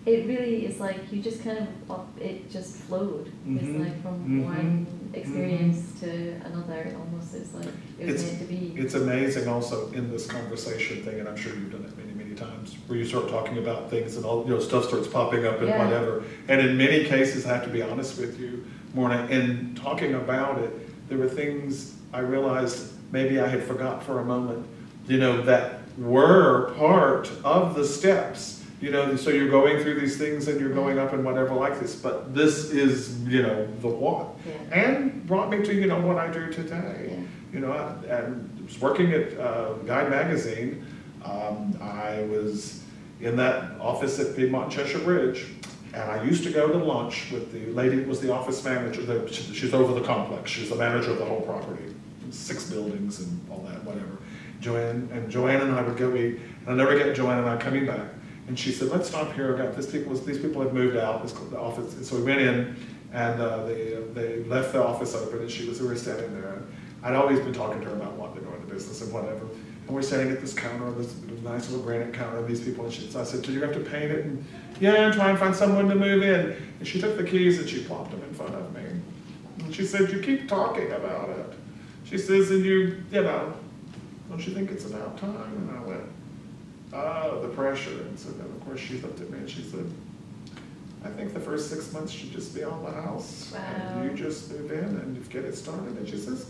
it really is like, you just kind of, it just flowed. It's Mhm, like from mhm, one experience to another, almost, it's like, it was It's- meant to be. It's amazing also in this conversation thing, and I'm sure you've done it many, many times, where you start talking about things and all, you know, stuff starts popping up and Yeah. whatever. And in many cases, I have to be honest with you, Morna, in talking about it, there were things I realized maybe I had forgot for a moment, you know, that were part of the steps. You know, so you're going through these things and you're going up and whatever like this, but this is, you know, the what. Yeah. And brought me to, you know, what I do today. Yeah. You know, I- and was working at uh, Guide Magazine. Um, I was in that office at Piedmont Cheshire Bridge, and I used to go to lunch with the lady that was the office manager. The, she- she's over the complex. She's the manager of the whole property, six buildings and all that, whatever. Joanne and Joanne and I would go eat, and I never get Joanne and I coming back. And she said, "Let's stop here. I've got this people. These people have moved out. This the office." And so we went in, and uh, they they left the office open, and she was we were standing there. I'd always been talking to her about wanting to go into business and whatever. And we're standing at this counter, this nice little granite counter, these people, and she, so I said, do you have to paint it? And, yeah, and try and find someone to move in. And she took the keys and she plopped them in front of me. And she said, you keep talking about it. She says, and you, you know, don't you think it's about time? And I went, oh, the pressure. And so then, of course, she looked at me and she said, I think the first six months should just be on the house. Wow. And you just move in and get it started. And she says,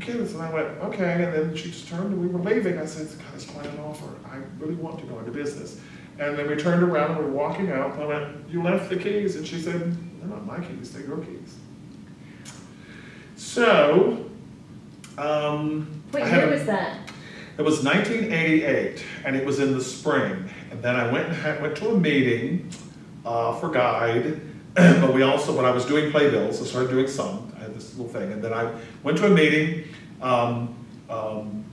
can. And I went, okay. And then she just turned and we were leaving. I said, God, it's quite an offer. I really want to go into business. And then we turned around and we were walking out. And I went, you left the keys. And she said, they're not my keys, they're your keys. So, um, Wait, had was that? It was 1988, and it was in the spring. And then I went and went to a meeting uh, for guide, *clears throat* but we also, when I was doing playbills, I started doing some. I had this little thing, and then I went to a meeting. Um, um,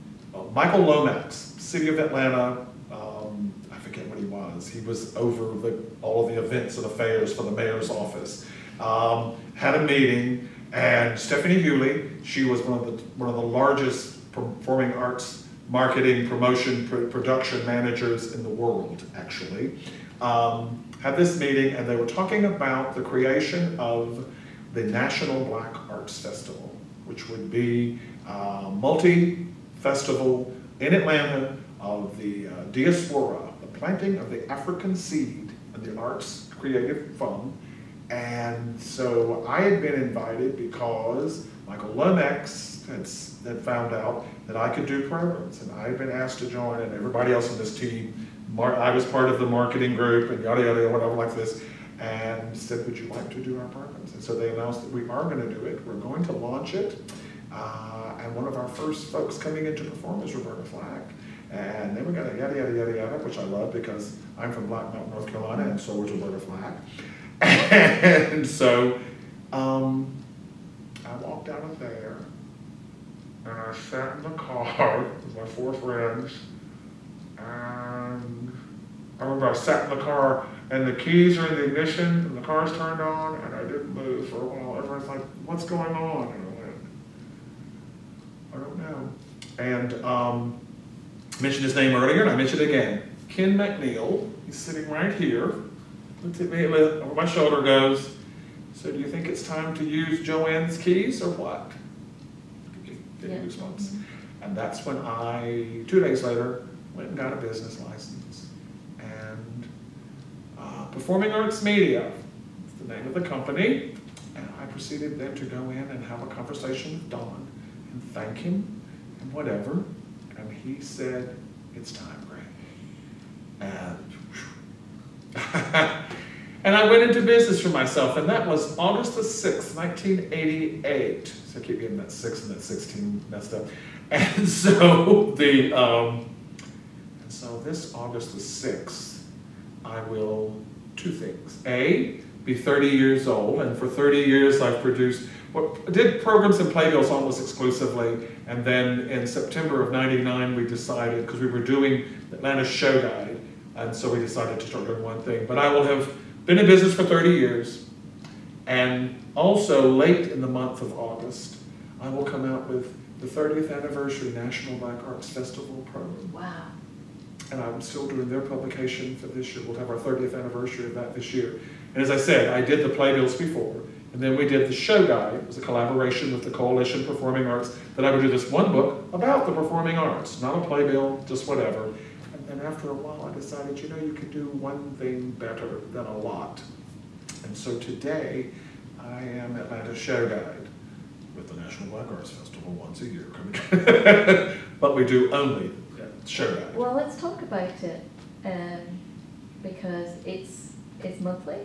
Michael Lomax, City of Atlanta. Um, I forget what he was. He was over the, all of the events and affairs for the mayor's office. Um, had a meeting, and Stephanie Hughley, she was one of the one of the largest performing arts marketing, promotion, pr- production managers in the world, actually, um, had this meeting and they were talking about the creation of the National Black Arts Festival, which would be a multi-festival in Atlanta of the uh, diaspora, the planting of the African seed and the arts creative fund. And so I had been invited because Michael Lomax had, had found out that I could do programs, and I've been asked to join, and everybody else on this team, I was part of the marketing group, and yada, yada, whatever like this, and said, would you like to do our programs? And so they announced that we are gonna do it, we're going to launch it, uh, and one of our first folks coming in to perform is Roberta Flack. And then we got a yada, yada, yada, yada, which I love because I'm from Black Mountain, North Carolina, and so was Roberta Flack. *laughs* And so, um, I walked out of there, and I sat in the car with my four friends, and I remember I sat in the car, and the keys are in the ignition, and the car's turned on, and I didn't move for a while. Everyone's like, "What's going on?" And I went, "I don't know." And um, mentioned his name earlier, and I mentioned it again. Ken McNeil. He's sitting right here. Looked at me with- over my shoulder, goes, "So do you think it's time to use Joanne's keys or what?" Get Yeah. goosebumps. And that's when I, two days later, went and got a business license. And uh, Performing Arts Media, is the name of the company. And I proceeded then to go in and have a conversation with Don and thank him and whatever. And he said, it's time, Greg. And *laughs* And I went into business for myself, and that was August the 6th, 1988. I keep getting that 6 and that 16 messed up. *laughs* And so the, um, and so this August the 6th, I will, two things. A, be 30 years old, and for 30 years I've produced, what, did programs and playbills almost exclusively, and then in September of 99 we decided, because we were doing Atlanta Show Guide, and so we decided to start doing one thing. But I will have been in business for 30 years, and also late in the month of August, I will come out with the 30th anniversary National Black Arts Festival program. Wow. And I'm still doing their publication for this year. We'll have our 30th anniversary of that this year. And as I said, I did the playbills before, and then we did the show guide. It was a collaboration with the Coalition Performing Arts that I would do this one book about the performing arts, not a playbill, just whatever. And then after a while, I decided, you know, you can do one thing better than a lot. And so today, I am Atlanta Show Guide with the National Black Arts Festival once a year. coming *laughs* but we do only show guide. Well, let's talk about it, um, because it's, it's monthly.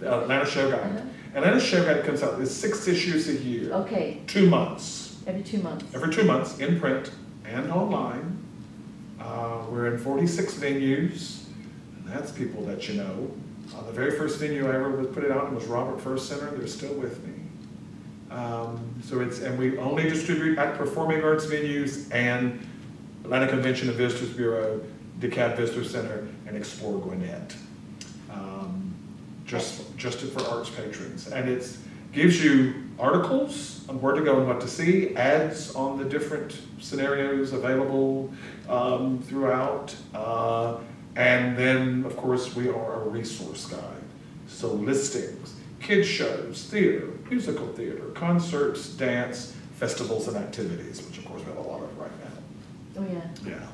The Atlanta Show Guide. Uh-huh. Atlanta Show Guide comes out, there's six issues a year, Okay, two months. every two months. Every two months, in print and online. Uh, we're in 46 venues, and that's people that you know. Uh, the very first venue I ever put it out in was Robert Ferst Center. They're still with me. Um, so it's and we only distribute at performing arts venues and Atlanta Convention and Visitors Bureau, DeKalb Visitor Center, and Explore Gwinnett. Um, just just for arts patrons, and it gives you articles on where to go and what to see, ads on the different scenarios available um, throughout, uh, and then of course we are a resource guide. So listings, kids shows, theater, musical theater, concerts, dance, festivals, and activities, which of course we have a lot of right now. Oh, yeah. Yeah.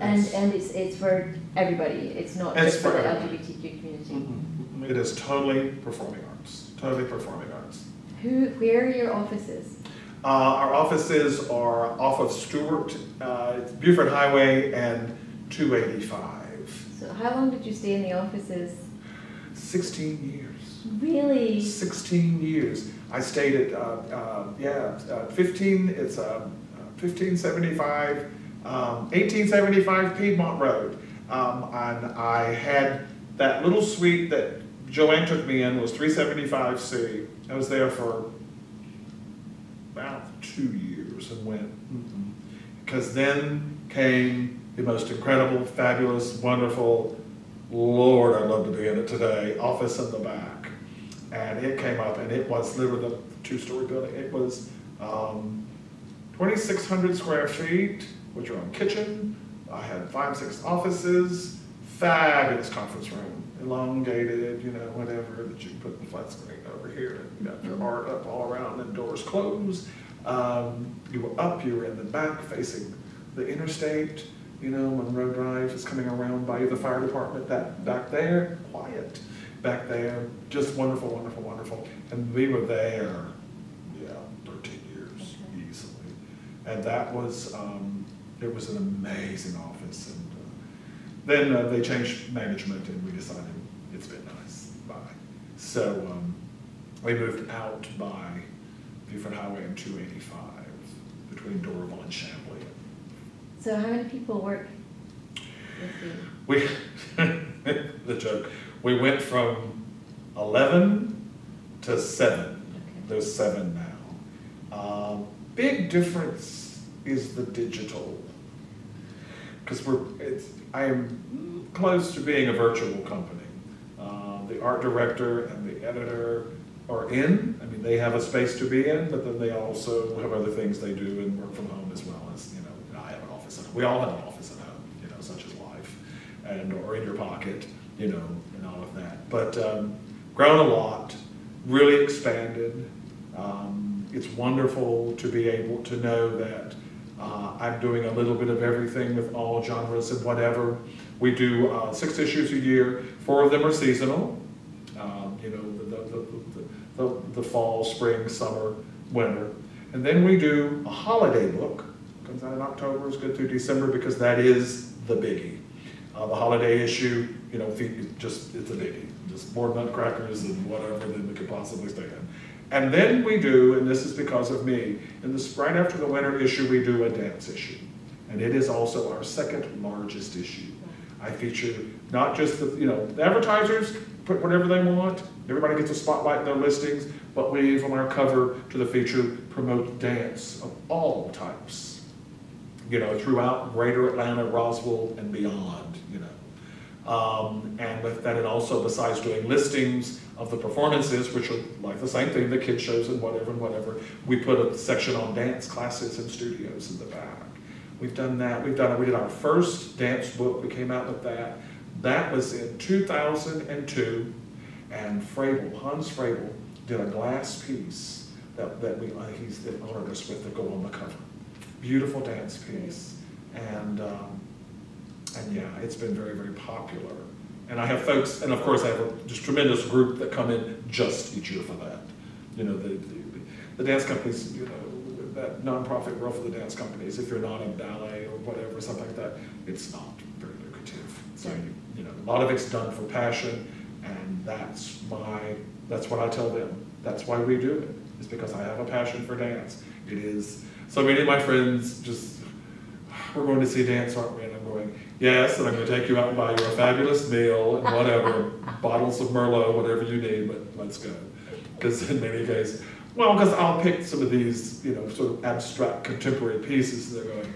And, It's- and it's, it's for everybody, it's not It's just for for the. LGBTQ community. Mhm. It is totally performing arts, totally performing arts. Who, where are your offices? Uh, our offices are off of Stewart, uh, Buford Highway and 285. So how long did you stay in the offices? 16 years. Really? 16 years. I stayed at, uh, uh, yeah, uh, 15, it's uh, 1575 um, 1875 Piedmont Road. Um, and I had that little suite that Joanne took me in was 375C. I was there for about two years and went, because then came the most incredible, fabulous, wonderful, Lord, I'd love to be in it today, office in the back. And it came up and it was literally the two-story building. It was um, 2,600 square feet, which are on kitchen. I had five, six offices, fabulous conference room, elongated, you know, whatever, that you put the flat screen over here. and You got your art up all around and doors closed. Um, you were up, you were in the back facing the interstate, you know, Monroe Drive is coming around by the fire department, that back there, quiet back there, just wonderful, wonderful, wonderful. And we were there, yeah, thirteen years easily. And that was, um, it was an amazing office. And uh, then uh, they changed management and we decided it's been nice, bye. So um, we moved out by Buford Highway and 285 between Doraville and Chamblee. So how many people work with you? We, *laughs* the joke, we went from 11 to 7. Okay. There's seven now. Um, big difference is the digital. Because we're, it's, I am close to being a virtual company. Uh, the art director and the editor are in. I mean, they have a space to be in, but then they also have other things they do and work from home as well as, you know, I have an office. At, we all have an office at home, you know, such as life, and or in your pocket, you know, and all of that. But um, grown a lot, really expanded. Um, it's wonderful to be able to know that uh, I'm doing a little bit of everything with all genres and whatever. We do uh, six issues a year. Four of them are seasonal. Um, you know, the, the, the, the, the fall, spring, summer, winter. And then we do a holiday book. Comes out in October, it's good through December because that is the biggie. Uh, the holiday issue, you know, just it's a biggie. Just more nutcrackers and whatever than we could possibly stand. And then we do, and this is because of me, in the right after the winter issue, we do a dance issue. And it is also our second largest issue. I feature not just the, you know, the advertisers put whatever they want, everybody gets a spotlight in their listings, but we, from our cover to the feature, promote dance of all types. You know, throughout greater Atlanta, Roswell, and beyond, you know. Um, and with that, and also besides doing listings of the performances, which are like the same thing, the kid shows and whatever and whatever, we put a section on dance classes and studios in the back. We've done that. We've done. it. We did our first dance book. We came out with that. That was in 2002, and Frabel, Hans Frabel, did a glass piece that, that we uh, he's the honored us with to go on the cover. Beautiful dance piece, and um, and yeah, it's been very very popular. And I have folks, and of course I have a just tremendous group that come in just each year for that. You know, the, the, the dance companies, you know, that nonprofit world for the dance companies, if you're not in ballet or whatever, something like that, it's not very lucrative. So, you, you know, a lot of it's done for passion, and that's my, that's what I tell them. That's why we do it, is because I have a passion for dance. It is, so many of my friends just, we're going to see dance, aren't we? And I'm going, yes, and I'm going to take you out and buy you a fabulous meal and whatever, *laughs* bottles of Merlot, whatever you need, but let's go. Because in many cases, well, because I'll pick some of these, you know, sort of abstract contemporary pieces, and they're going,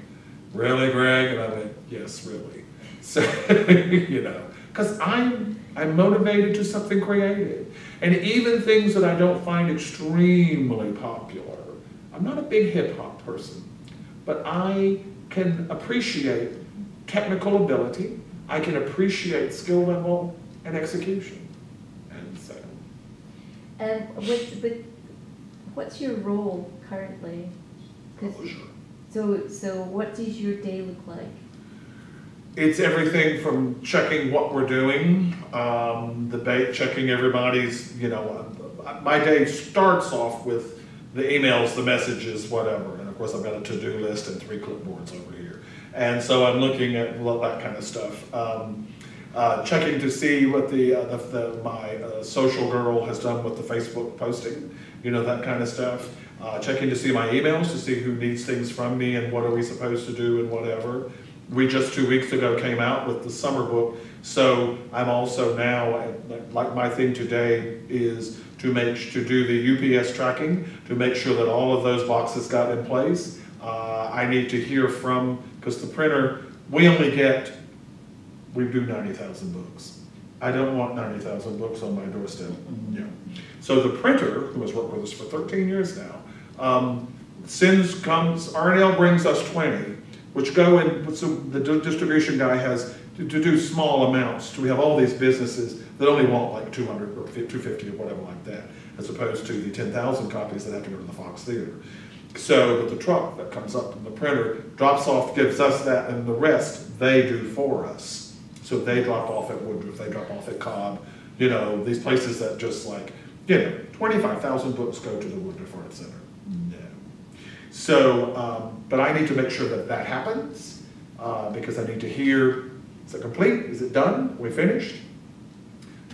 really, Greg? And I'm like, yes, really. *laughs* So, you know, because I'm, I'm motivated to something creative. And even things that I don't find extremely popular, I'm not a big hip hop person, but I can appreciate technical ability, I can appreciate skill level and execution. And so, And with, with, what's your role currently? So, so what does your day look like? It's everything from checking what we're doing, um, the ba- checking everybody's, you know, uh, my day starts off with the emails, the messages, whatever. Course, I've got a to-do list and three clipboards over here. And so I'm looking at well, that kind of stuff. Um, uh, checking to see what the, uh, the, the my uh, social girl has done with the Facebook posting you know, that kind of stuff. Uh, checking to see my emails to see who needs things from me and what are we supposed to do and whatever. We just two weeks ago came out with the summer book, so I'm also now, like my thing today is to make, to do the UPS tracking, to make sure that all of those boxes got in place. Uh, I need to hear from, because the printer, we only get, we do ninety thousand books. I don't want ninety thousand books on my doorstep, yeah. So the printer, who has worked with us for thirteen years now, um, sends, comes, RNL brings us twenty, which go in, so the distribution guy has to, to do small amounts. We have all these businesses that only want like two hundred or two fifty or whatever like that, as opposed to the ten thousand copies that have to go to the Fox Theater. So, but the truck that comes up from the printer drops off, gives us that, and the rest they do for us. So they drop off at Woodruff, they drop off at Cobb, you know, these places that just like, you know, twenty-five thousand books go to the Woodruff Art Center. No. So, um, but I need to make sure that that happens, uh, because I need to hear, is it complete? Is it done? We finished?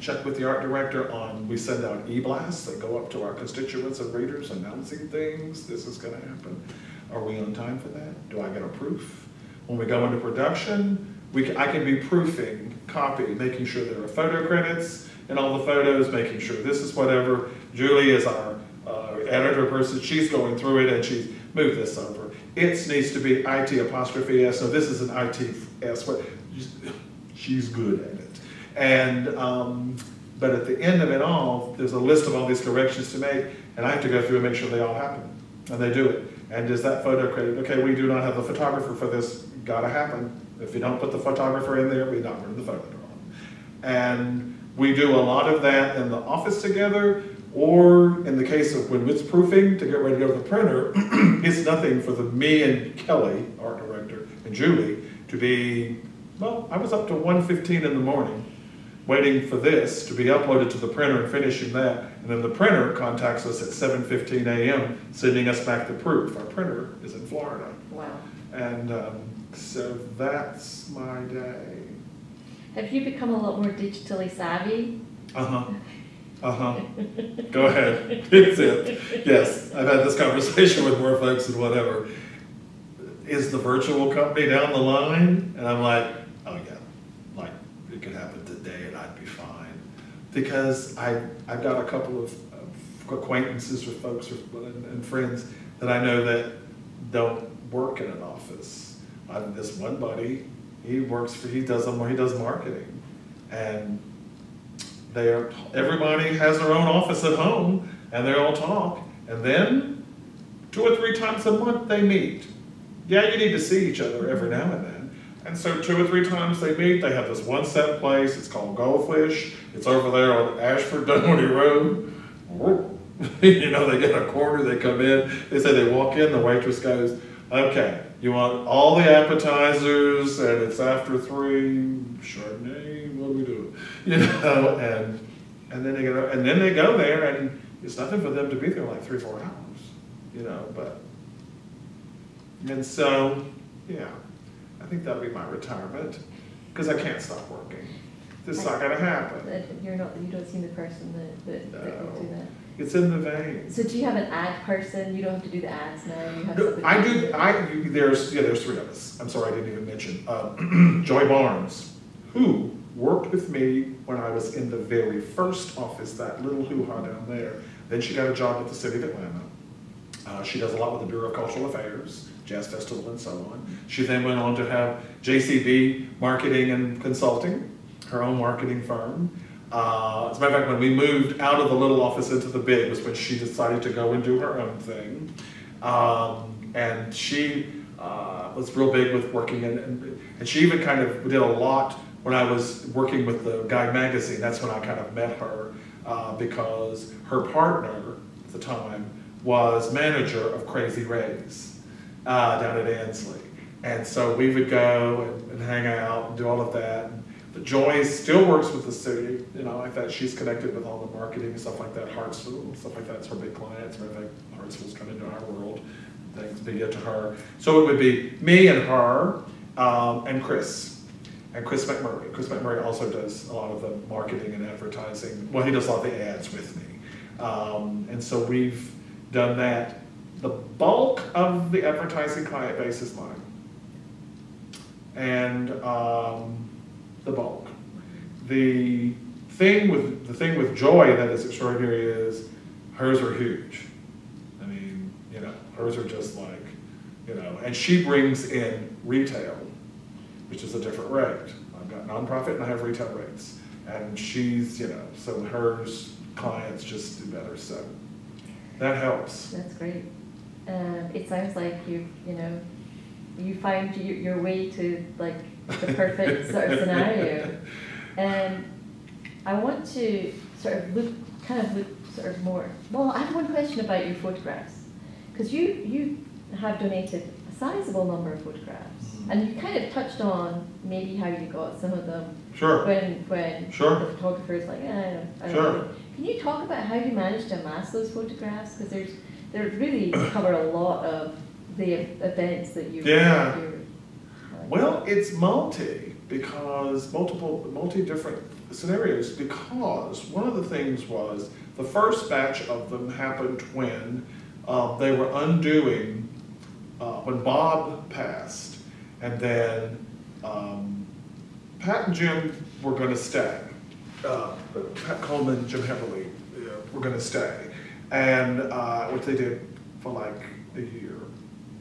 Check with the art director on, we send out e-blasts that go up to our constituents and readers announcing things, this is gonna happen. Are we on time for that? Do I get a proof? When we go into production, we, ca- I can be proofing, copy, making sure there are photo credits in all the photos, making sure this is whatever. Julie is our uh, editor person, she's going through it and she's moved this over. It needs to be IT apostrophe S, so this is an IT S, what, she's good at it. And, um, but at the end of it all, there's a list of all these corrections to make, and I have to go through and make sure they all happen. And they do it. And is that photo credit, okay, we do not have the photographer for this, gotta happen. If you don't put the photographer in there, we're not running the photo drawing. And we do a lot of that in the office together, or in the case of when it's proofing to get ready to go to the printer, *clears throat* it's nothing for the, me and Kelly, art director, and Julie, to be, well, I was up to 1:15 in the morning, waiting for this to be uploaded to the printer and finishing that. And then the printer contacts us at 7:15 AM, sending us back the proof. Our printer is in Florida. Wow. And um, so that's my day. Have you become a lot more digitally savvy? Uh-huh. *laughs* Uh-huh. Go ahead. *laughs* It's it. Yes, I've had this conversation with more folks and whatever. Is the virtual company down the line? And I'm like, oh yeah, like it could happen today and I'd be fine. Because I, I've got a couple of acquaintances with folks and and friends that I know that don't work in an office. I this one buddy, he works for, he does, he does marketing. And they are, everybody has their own office at home and they all talk. And then two or three times a month they meet. Yeah, you need to see each other every now and then. And so two or three times they meet, they have this one set place, it's called Goldfish. It's over there on Ashford *laughs* Dunwoody Road. *laughs* You know, they get a corner, they come in, they say they walk in, the waitress goes, okay, you want all the appetizers and it's after three, Chardonnay, what do we do? *laughs* You know, and, and then they go, and then they go there and it's nothing for them to be there like three, four hours, you know, but. And so, yeah, I think that'll be my retirement, because I can't stop working. This is not gonna happen. That You're not, you don't seem the person that, that, that will do No. that. It's in the vein. So do you have an ad person? You don't have to do the ads now, you have No, somebody. I do. I, you- there's, yeah, there's three of us. I'm sorry, I didn't even mention. Uh, *clears throat* Joy Barnes, who worked with me when I was in the very first office, that little hoo-ha down there. Then she got a job at the city of Atlanta. Uh, she does a lot with the Bureau of Cultural Affairs, Jazz Festival and so on. She then went on to have JCB Marketing and Consulting, her own marketing firm. Uh, as a matter of fact, when we moved out of the little office into the big was when she decided to go and do her own thing. Um, and she uh, was real big with working, and, and, and she even kind of did a lot when I was working with the Guide magazine. That's when I kind of met her uh, because her partner at the time was manager of Crazy Rays uh, down at Ansley. And so we would go and, and hang out and do all of that. But Joy still works with the city, you know, like that. She's connected with all the marketing and stuff like that. Hartsfield stuff like that's her big clients. Matter of fact, Hartsfield's come into our world. Things be get to her. So it would be me and her um, and Chris. And Chris McMurray. Chris McMurray also does a lot of the marketing and advertising. Well, he does a lot of the ads with me. Um, and so we've done that. The bulk of the advertising client base is mine. And um, the bulk. The thing with the thing with Joy that is extraordinary is hers are huge. I mean, you know, hers are just like, you know, and she brings in retail, which is a different rate. I've got nonprofit and I have retail rates. And she's, you know, so hers clients just do better. So that helps. That's great. Um, it sounds like you, you know, you find your, your way to like the perfect sort of *laughs* scenario. And I want to sort of look, kind of look sort of more, well, I have one question about your photographs. Because you, you have donated a sizable number of photographs. Mhm. And you kind of touched on maybe how you got some of them Sure. when, when Sure. the photographer's like, eh, I don't, I don't Sure. know. Can you talk about how you managed to amass those photographs? Because there's, they really cover a lot of the events that you. Yeah. you- Well, it's multi because multiple, multi different scenarios. Because one of the things was the first batch of them happened when uh, they were undoing uh, when Bob passed, and then um, Pat and Jim were going to stay. Uh, Pat Coleman, and Jim Heverly uh, were going to stay, and uh, which they did for like a year,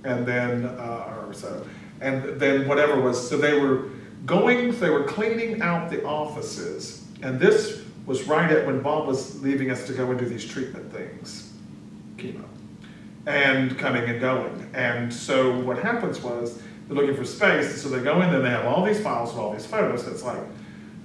and then uh, or so, and then whatever was. So they were going. They were cleaning out the offices, and this was right at when Bob was leaving us to go and do these treatment things, chemo and coming and going. And so what happens was they're looking for space, so they go in and they have all these files and all these photos. It's like,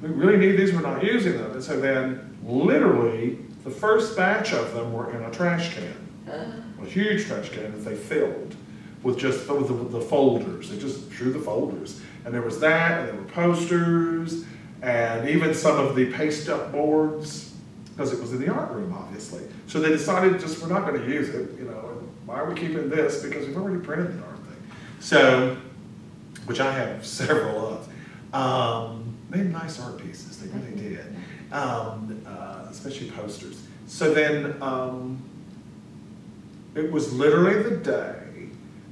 we really need these, we're not using them. And so then literally the first batch of them were in a trash can, *gasps* a huge trash can that they filled with just with the, the folders. They just drew the folders. And there was that, and there were posters, and even some of the paste up boards, because it was in the art room, obviously. So they decided just we're not going to use it, you know, why are we keeping this? Because we've already printed the art thing. So, which I have *laughs* several of. Um, made nice art pieces, they really did, um, uh, especially posters. So then, um, it was literally the day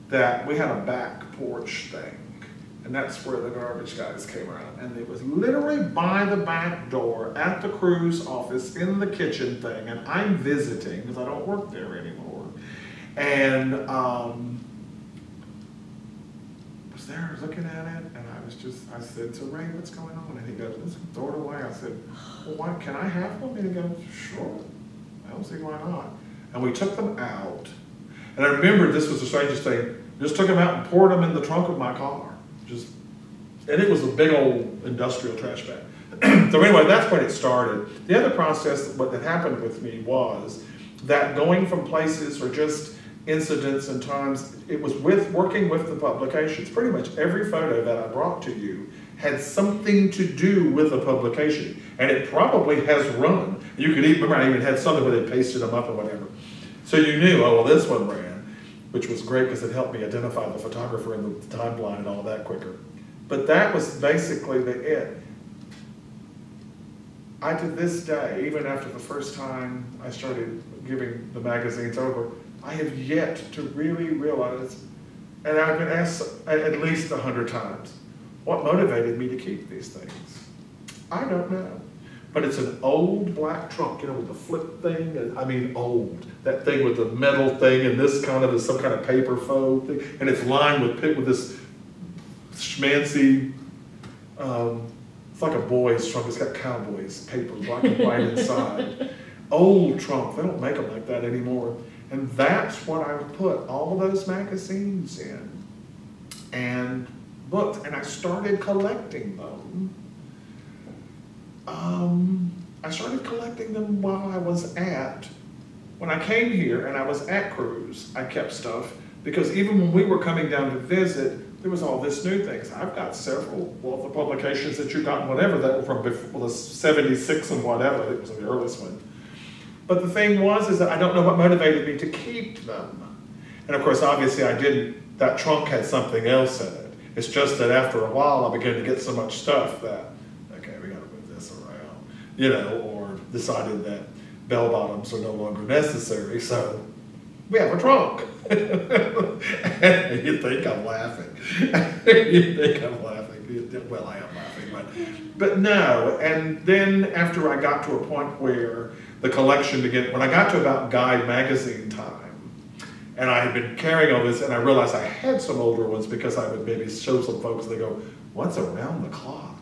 that we had a back porch thing. And that's where the garbage guys came around. And it was literally by the back door at the cruise office in the kitchen thing. And I'm visiting because I don't work there anymore. And um, was there looking at it. And I was just, I said, to Ray, what's going on? And he goes, Let's throw it away. I said, Well, why, can I have them? And he goes, Sure. I don't see why not. And we took them out. And I remember this was the strangest thing. Just took them out and poured them in the trunk of my car. Just, and it was a big old industrial trash bag. *clears throat* so anyway, that's when it started. The other process, what that happened with me was that going from places or just incidents and times, it was with working with the publications. Pretty much every photo that I brought to you had something to do with a publication, and it probably has run. You could even remember I even had something where they pasted them up or whatever. So you knew, oh well, this one ran, which was great because it helped me identify the photographer and the timeline and all that quicker. But that was basically the it. I to this day, even after the first time I started giving the magazines over, I have yet to really realize, and I've been asked at least a hundred times, what motivated me to keep these things? I don't know. But it's an old black trunk, you know, with the flip thing. and- I mean, old. That thing with the metal thing, and this kind of is some kind of paper faux thing, and it's lined with pi- with this schmancy. Um, it's like a boy's trunk. It's got cowboys paper, black and white inside. *laughs* Old trunk. They don't make them like that anymore. And that's what I put all those magazines in, and books. and I started collecting them. Um, I started collecting them while I was at, when I came here and I was at Cruise, I kept stuff because even when we were coming down to visit, there was all this new things. I've got several, well, the publications that you got, whatever, that were from before the 76 and whatever, I it was the earliest one. But the thing was, is that I don't know what motivated me to keep them. And of course, obviously, I didn't, that trunk had something else in it. It's just that after a while, I began to get so much stuff that, okay, we gotta move this around, you know, or decided that bell bottoms are no longer necessary, so we have a trunk. *laughs* you think I'm laughing. *laughs* you think I'm laughing. Well, I am laughing, but, but no. And then after I got to a point where the collection began, when I got to about Guide magazine time, and I had been carrying all this, and I realized I had some older ones because I would maybe show some folks, and they go, What's around the clock?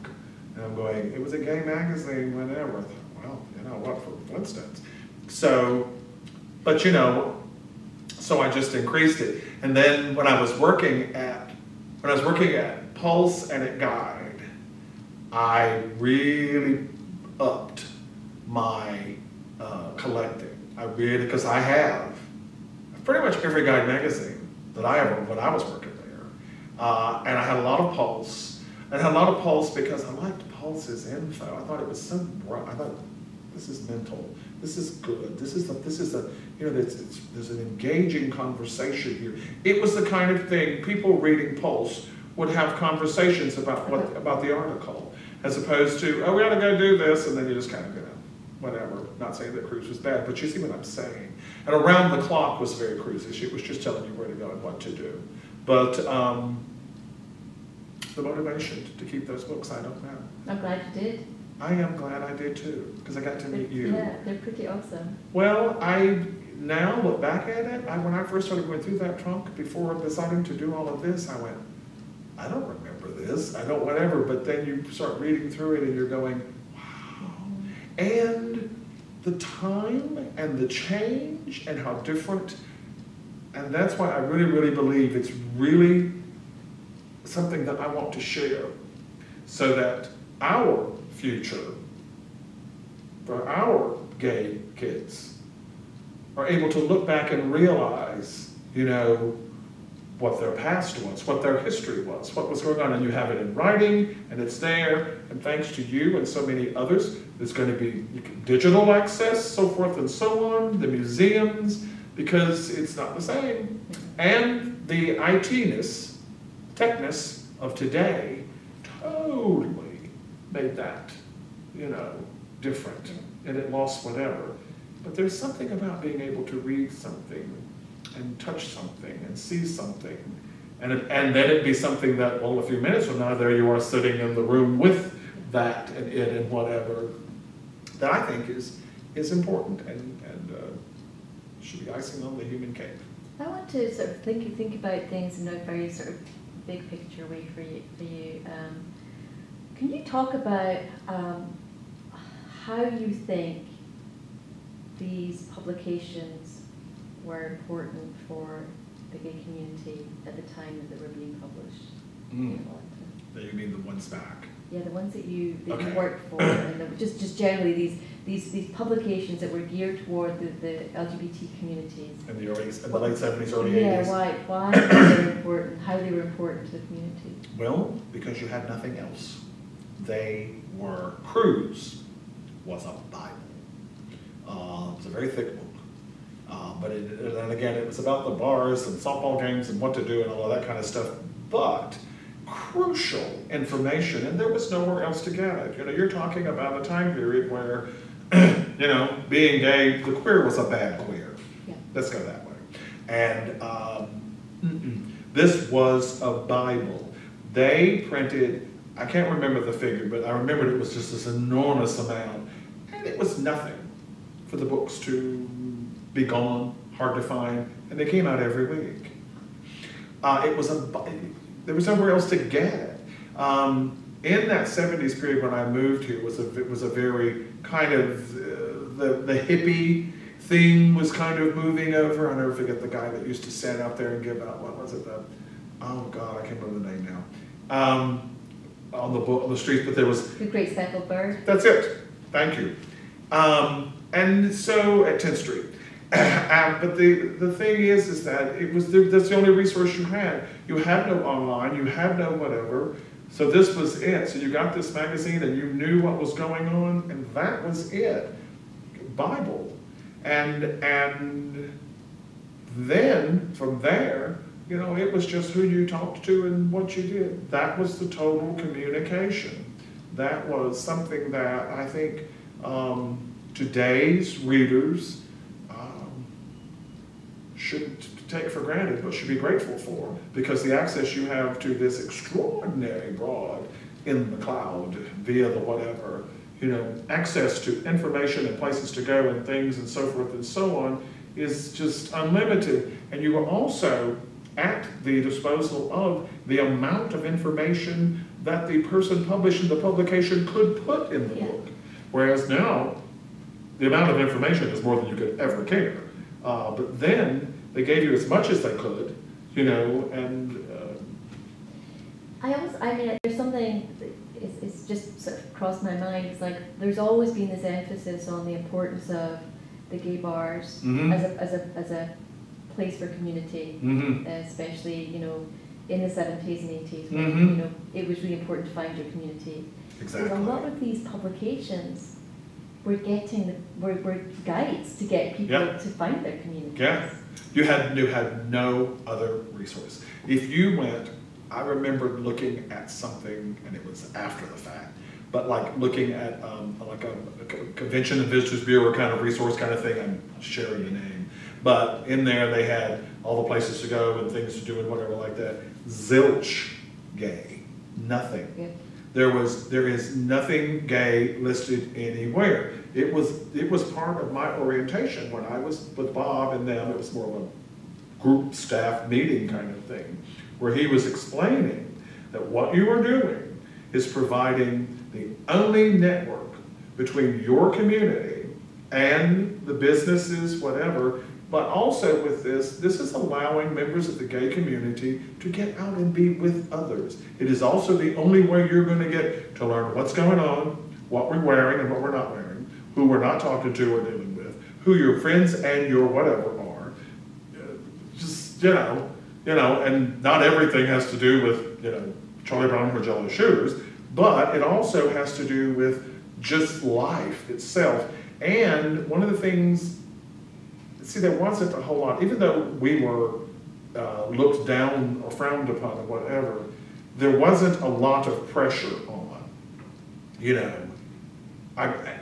And I'm going, It was a gay magazine, whenever. I well, you know what, for Flintstones. So, but you know, so I just increased it. And then when I was working at, when I was working at Pulse and at Guide, I really upped my uh, collecting. I really, because I have pretty much every Guide magazine that I ever, when I was working there. Uh, and I had a lot of Pulse. And I had a lot of Pulse because I liked Pulse's info. I thought it was so bright. I thought, this is mental. This is good. This is a, this is a, you know, it's, there's an engaging conversation here. It was the kind of thing people reading Pulse would have conversations about what about the article, as opposed to, oh, we ought to go do this, and then you just kind of, you know, whatever. Not saying that Cruise was bad, but you see what I'm saying. And around the clock was very Cruisish. It was just telling you where to go and what to do. But um, the motivation to keep those books, I don't know. I'm glad you did. I am glad I did too, because I got to meet you. Yeah, they're pretty awesome. Well, I now look back at it. I, when I first started going through that trunk before deciding to do all of this, I went, I don't remember this. I don't whatever. But then you start reading through it and you're going, wow. And the time and the change and how different. And that's why I really, really believe it's really something that I want to share so that our future for our gay kids are able to look back and realize, you know, what their past was, what their history was, what was going on, and you have it in writing, and it's there, and thanks to you and so many others, there's going to be digital access, so forth and so on, the museums, because it's not the same. And the IT-ness, techness of today totally made that, you know, different, and it lost whatever. But there's something about being able to read something and touch something and see something. And, it, and then it be something that, well, a few minutes from now, there you are sitting in the room with that and it and whatever, that I think is, is important and, and uh, should be icing on the human cake. I want to sort of think, think about things in a very sort of big picture way for you. For you. Um, can you talk about um, how you think these publications were important for the gay community at the time that they were being published? Mm. You mean the ones back? Yeah, the ones that you that okay. you worked for, and the, just just generally these these these publications that were geared toward the, the LGBT communities. In the early, in the late seventies, early eighties. Yeah, why why they were *coughs* important? How they were important to the community? Well, because you had nothing else. They were Cruise was a Bible. Uh, it was a very thick book. Uh, but it, and again, it was about the bars and softball games and what to do and all of that kind of stuff. But crucial information, and there was nowhere else to get it. You know, you're talking about a time period where, *clears throat* you know, being gay, the queer was a bad queer. Yeah. Let's go that way. And um, this was a Bible. They printed, I can't remember the figure, but I remembered it was just this enormous amount. And it was nothing for the books to be gone, hard to find, and they came out every week. Uh, it was a, there was nowhere else to get it. Um, in that 70s period when I moved here, was a, it was a very kind of, uh, the, the hippie thing was kind of moving over. I'll never forget the guy that used to stand out there and give out, what was it, the, oh God, I can't remember the name now. Um, on the on the street, but there was the Great Speckled Bird. That's it. Thank you. Um, and so at 10th Street. *coughs* But the, the thing is, is that it was the, that's the only resource you had. You had no online, you had no whatever. So this was it. So you got this magazine and you knew what was going on, and that was it. Bible. And and then from there, you know, it was just who you talked to and what you did. That was the total communication. That was something that I think um, today's readers shouldn't take for granted, but should be grateful for, because the access you have to this extraordinary broad in the cloud via the whatever, you know, access to information and places to go and things and so forth and so on is just unlimited. And you are also at the disposal of the amount of information that the person publishing the publication could put in the Yeah. book. Whereas now, the amount of information is more than you could ever care. Uh, but then they gave you as much as they could, you know, and uh, I always, I mean, there's something, that it's, it's just sort of crossed my mind, it's like, there's always been this emphasis on the importance of the gay bars Mhm. as a, as a, as a place for community, mhm, especially, you know, in the seventies and eighties, when, Mhm. you know, it was really important to find your community. Exactly. So a lot of these publications, we're getting, the we're, we're guides to get people Yeah. to find their communities. Yeah. You had you had no other resource. If you went, I remember looking at something, and it was after the fact, but like looking at um, like a, a convention and visitors bureau kind of resource kind of thing. I'm sharing the name, but in there they had all the places to go and things to do and whatever like that. Zilch, gay, nothing. Yeah. There was, there is nothing gay listed anywhere. It was, it was part of my orientation when I was with Bob and them, it was more of a group staff meeting kind of thing, where he was explaining that what you are doing is providing the only network between your community and the businesses, whatever, but also with this, this is allowing members of the gay community to get out and be with others. It is also the only way you're gonna get to learn what's going on, what we're wearing and what we're not wearing, who we're not talking to or dealing with, who your friends and your whatever are. Uh, Just, you know, you know, and not everything has to do with, you know, Charlie Brown or Jello shooters, but it also has to do with just life itself. And one of the things see, there wasn't a whole lot, even though we were uh, looked down or frowned upon or whatever, there wasn't a lot of pressure on. You know, I-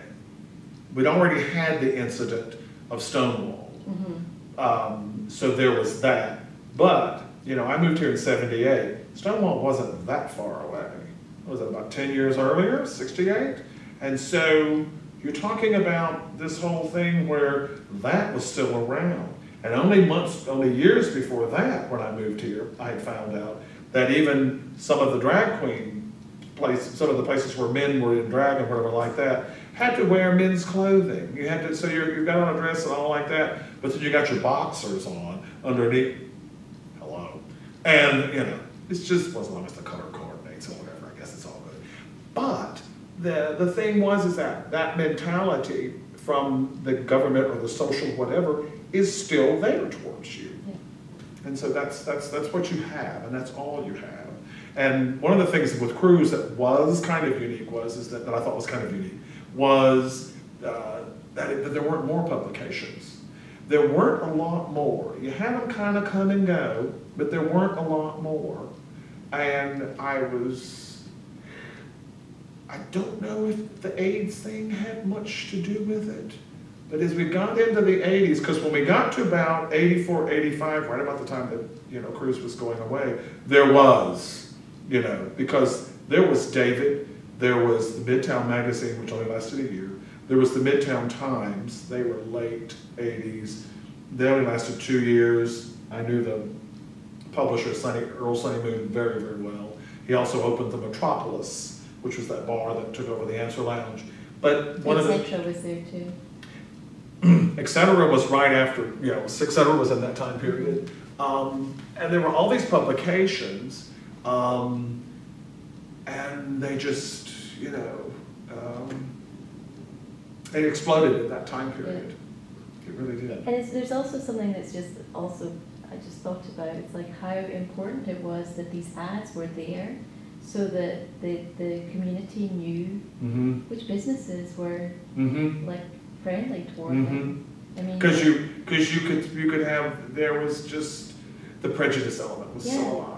we'd already had the incident of Stonewall. Mhm. Um, so there was that. But, you know, I moved here in 78. Stonewall wasn't that far away. It Was it about 10 years earlier, 68? And so you're talking about this whole thing where that was still around. And only months, only years before that, when I moved here, I had found out that even some of the drag queen places, some of the places where men were in drag and whatever like that, had to wear men's clothing. You had to, so you're, you've got on a dress and all like that, but then you got your boxers on underneath. Hello. And, you know, it's just, well, as long as the color coordinates or whatever, I guess it's all good. But the, the thing was is that that mentality from the government or the social whatever is still there towards you. Yeah. And so that's, that's, that's what you have, and that's all you have. And one of the things with Cruise that was kind of unique was, is that, that I thought was kind of unique, was uh, that, it, that there weren't more publications. There weren't a lot more. You had them kind of come and go, but there weren't a lot more. And I was, I don't know if the AIDS thing had much to do with it. But as we got into the 80s, because when we got to about 84, 85, right about the time that, you know, Cruise was going away, there was, you know, because there was David, there was the Midtown Magazine, which only lasted a year, there was the Midtown Times, they were late 80s, they only lasted two years. I knew the publisher, Sonny, Earl Sunny Moon, very, very well. He also opened the Metropolis, which was that bar that took over the Answer Lounge. But one of the. Etc. was there too. *clears throat* Et cetera was right after, you know, et cetera was in that time period. Um, and there were all these publications, um, and they just, you know, um, it exploded at that time period. It really did. And it's, there's also something that's just also, I just thought about, it's like how important it was that these ads were there so that the, the community knew Mm-hmm, which businesses were mm-hmm. like friendly toward them. I mean. Because you, because you could, you could have, there was just, the prejudice element was so Yeah. alive.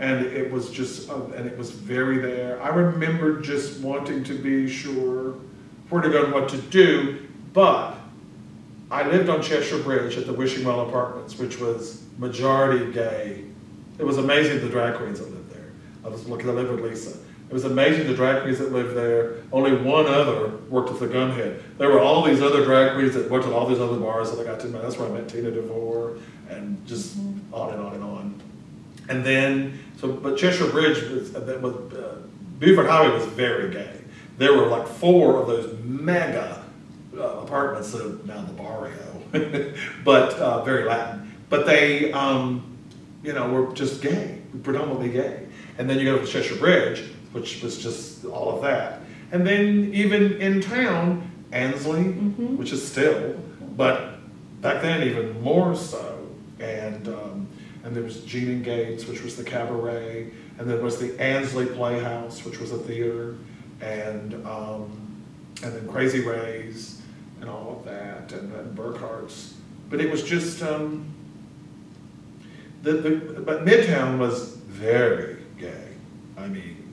And it was just, uh, and it was very there. I remember just wanting to be sure where to go and what to do, But I lived on Cheshire Bridge at the Wishing Well Apartments, which was majority gay. It was amazing the drag queens that lived there. I was looking, I lived with Lisa. It was amazing the drag queens that lived there. Only one other worked at the Gunhead. There were all these other drag queens that worked at all these other bars that I got to. That's where I met Tina DeVore and just on and on and on. And then, so, but Cheshire Bridge was, that was, uh, Buford Highway was very gay. There were like four of those mega uh, apartments that are now the barrio, *laughs* but uh, very Latin. But they, um, you know, were just gay, predominantly gay. And then you go to Cheshire Bridge, which was just all of that. And then even in town, Ansley, Mhm. which is still, but back then even more so. And um, and there was Gene and Gabe's, which was the cabaret, and there was the Ansley Playhouse, which was a theater, and um, and then Crazy Rays and all of that, and, and Burkhart's. But it was just um, the, the but Midtown was very gay. I mean,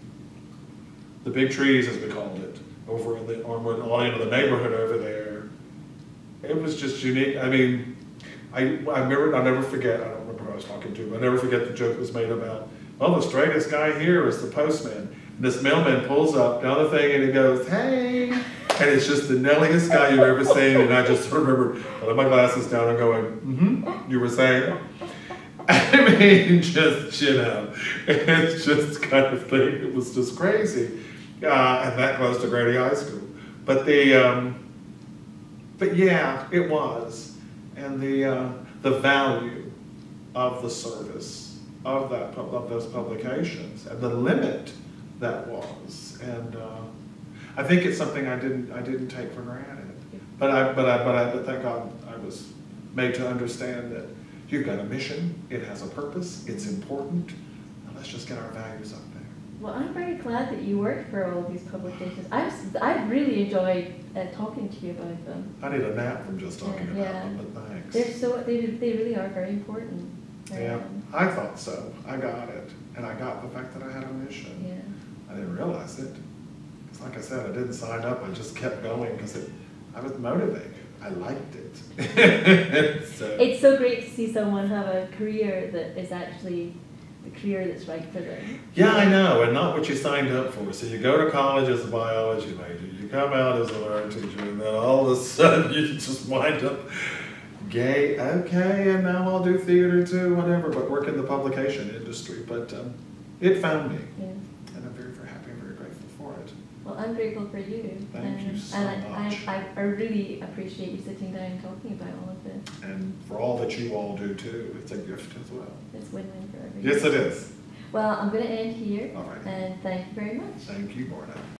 the big trees, as we called it, over in the on one line of the neighborhood over there. It was just unique. I mean, I, I remember, I'll never forget, I I was talking to, I'll never forget the joke was made about, well, the straightest guy here is the postman. And this mailman pulls up down the thing and he goes, hey, and it's just the nailingest guy you've ever seen. And I just *laughs* remember, I let my glasses down and going, mm-hmm, you were saying? *laughs* I mean, just, you know, it's just kind of thing, it was just crazy. Uh, and that close to Grady High School. But the, um, but yeah, it was. And the, uh, the value of the service of that, of those publications and the limit that was. And, uh, I think it's something I didn't, I didn't take for granted. But I, but I, but I, but thank God I was made to understand that you've got a mission, it has a purpose, it's important, and let's just get our values up there. Well, I'm very glad that you work for all these publications. I've, I've really enjoyed uh, talking to you about them. I need a nap from just talking about Yeah. them, but thanks. They're so, they, they really are very important. Yeah, I thought so. I got it. And I got the fact that I had a mission. Yeah. I didn't realize it. Because like I said, I didn't sign up. I just kept going because I was motivated. I liked it. *laughs* so, It's so great to see someone have a career that is actually the career that's right for them. yeah, I know. And not what you signed up for. So you go to college as a biology major. You come out as an art teacher. And then all of a sudden *laughs* you just wind up gay. Okay, and now I'll do theater too, whatever. But work in the publication industry. But um, it found me. Yeah. And I'm very, very happy and very grateful for it. Well, I'm grateful for you. Thank you Um, so And I, much. I, I really appreciate you sitting down and talking about all of this. And for all that you all do too, it's a gift as well. It's win-win for everyone. Yes, it is. Well, I'm going to end here. All right. And thank you very much. Thank you, Morna.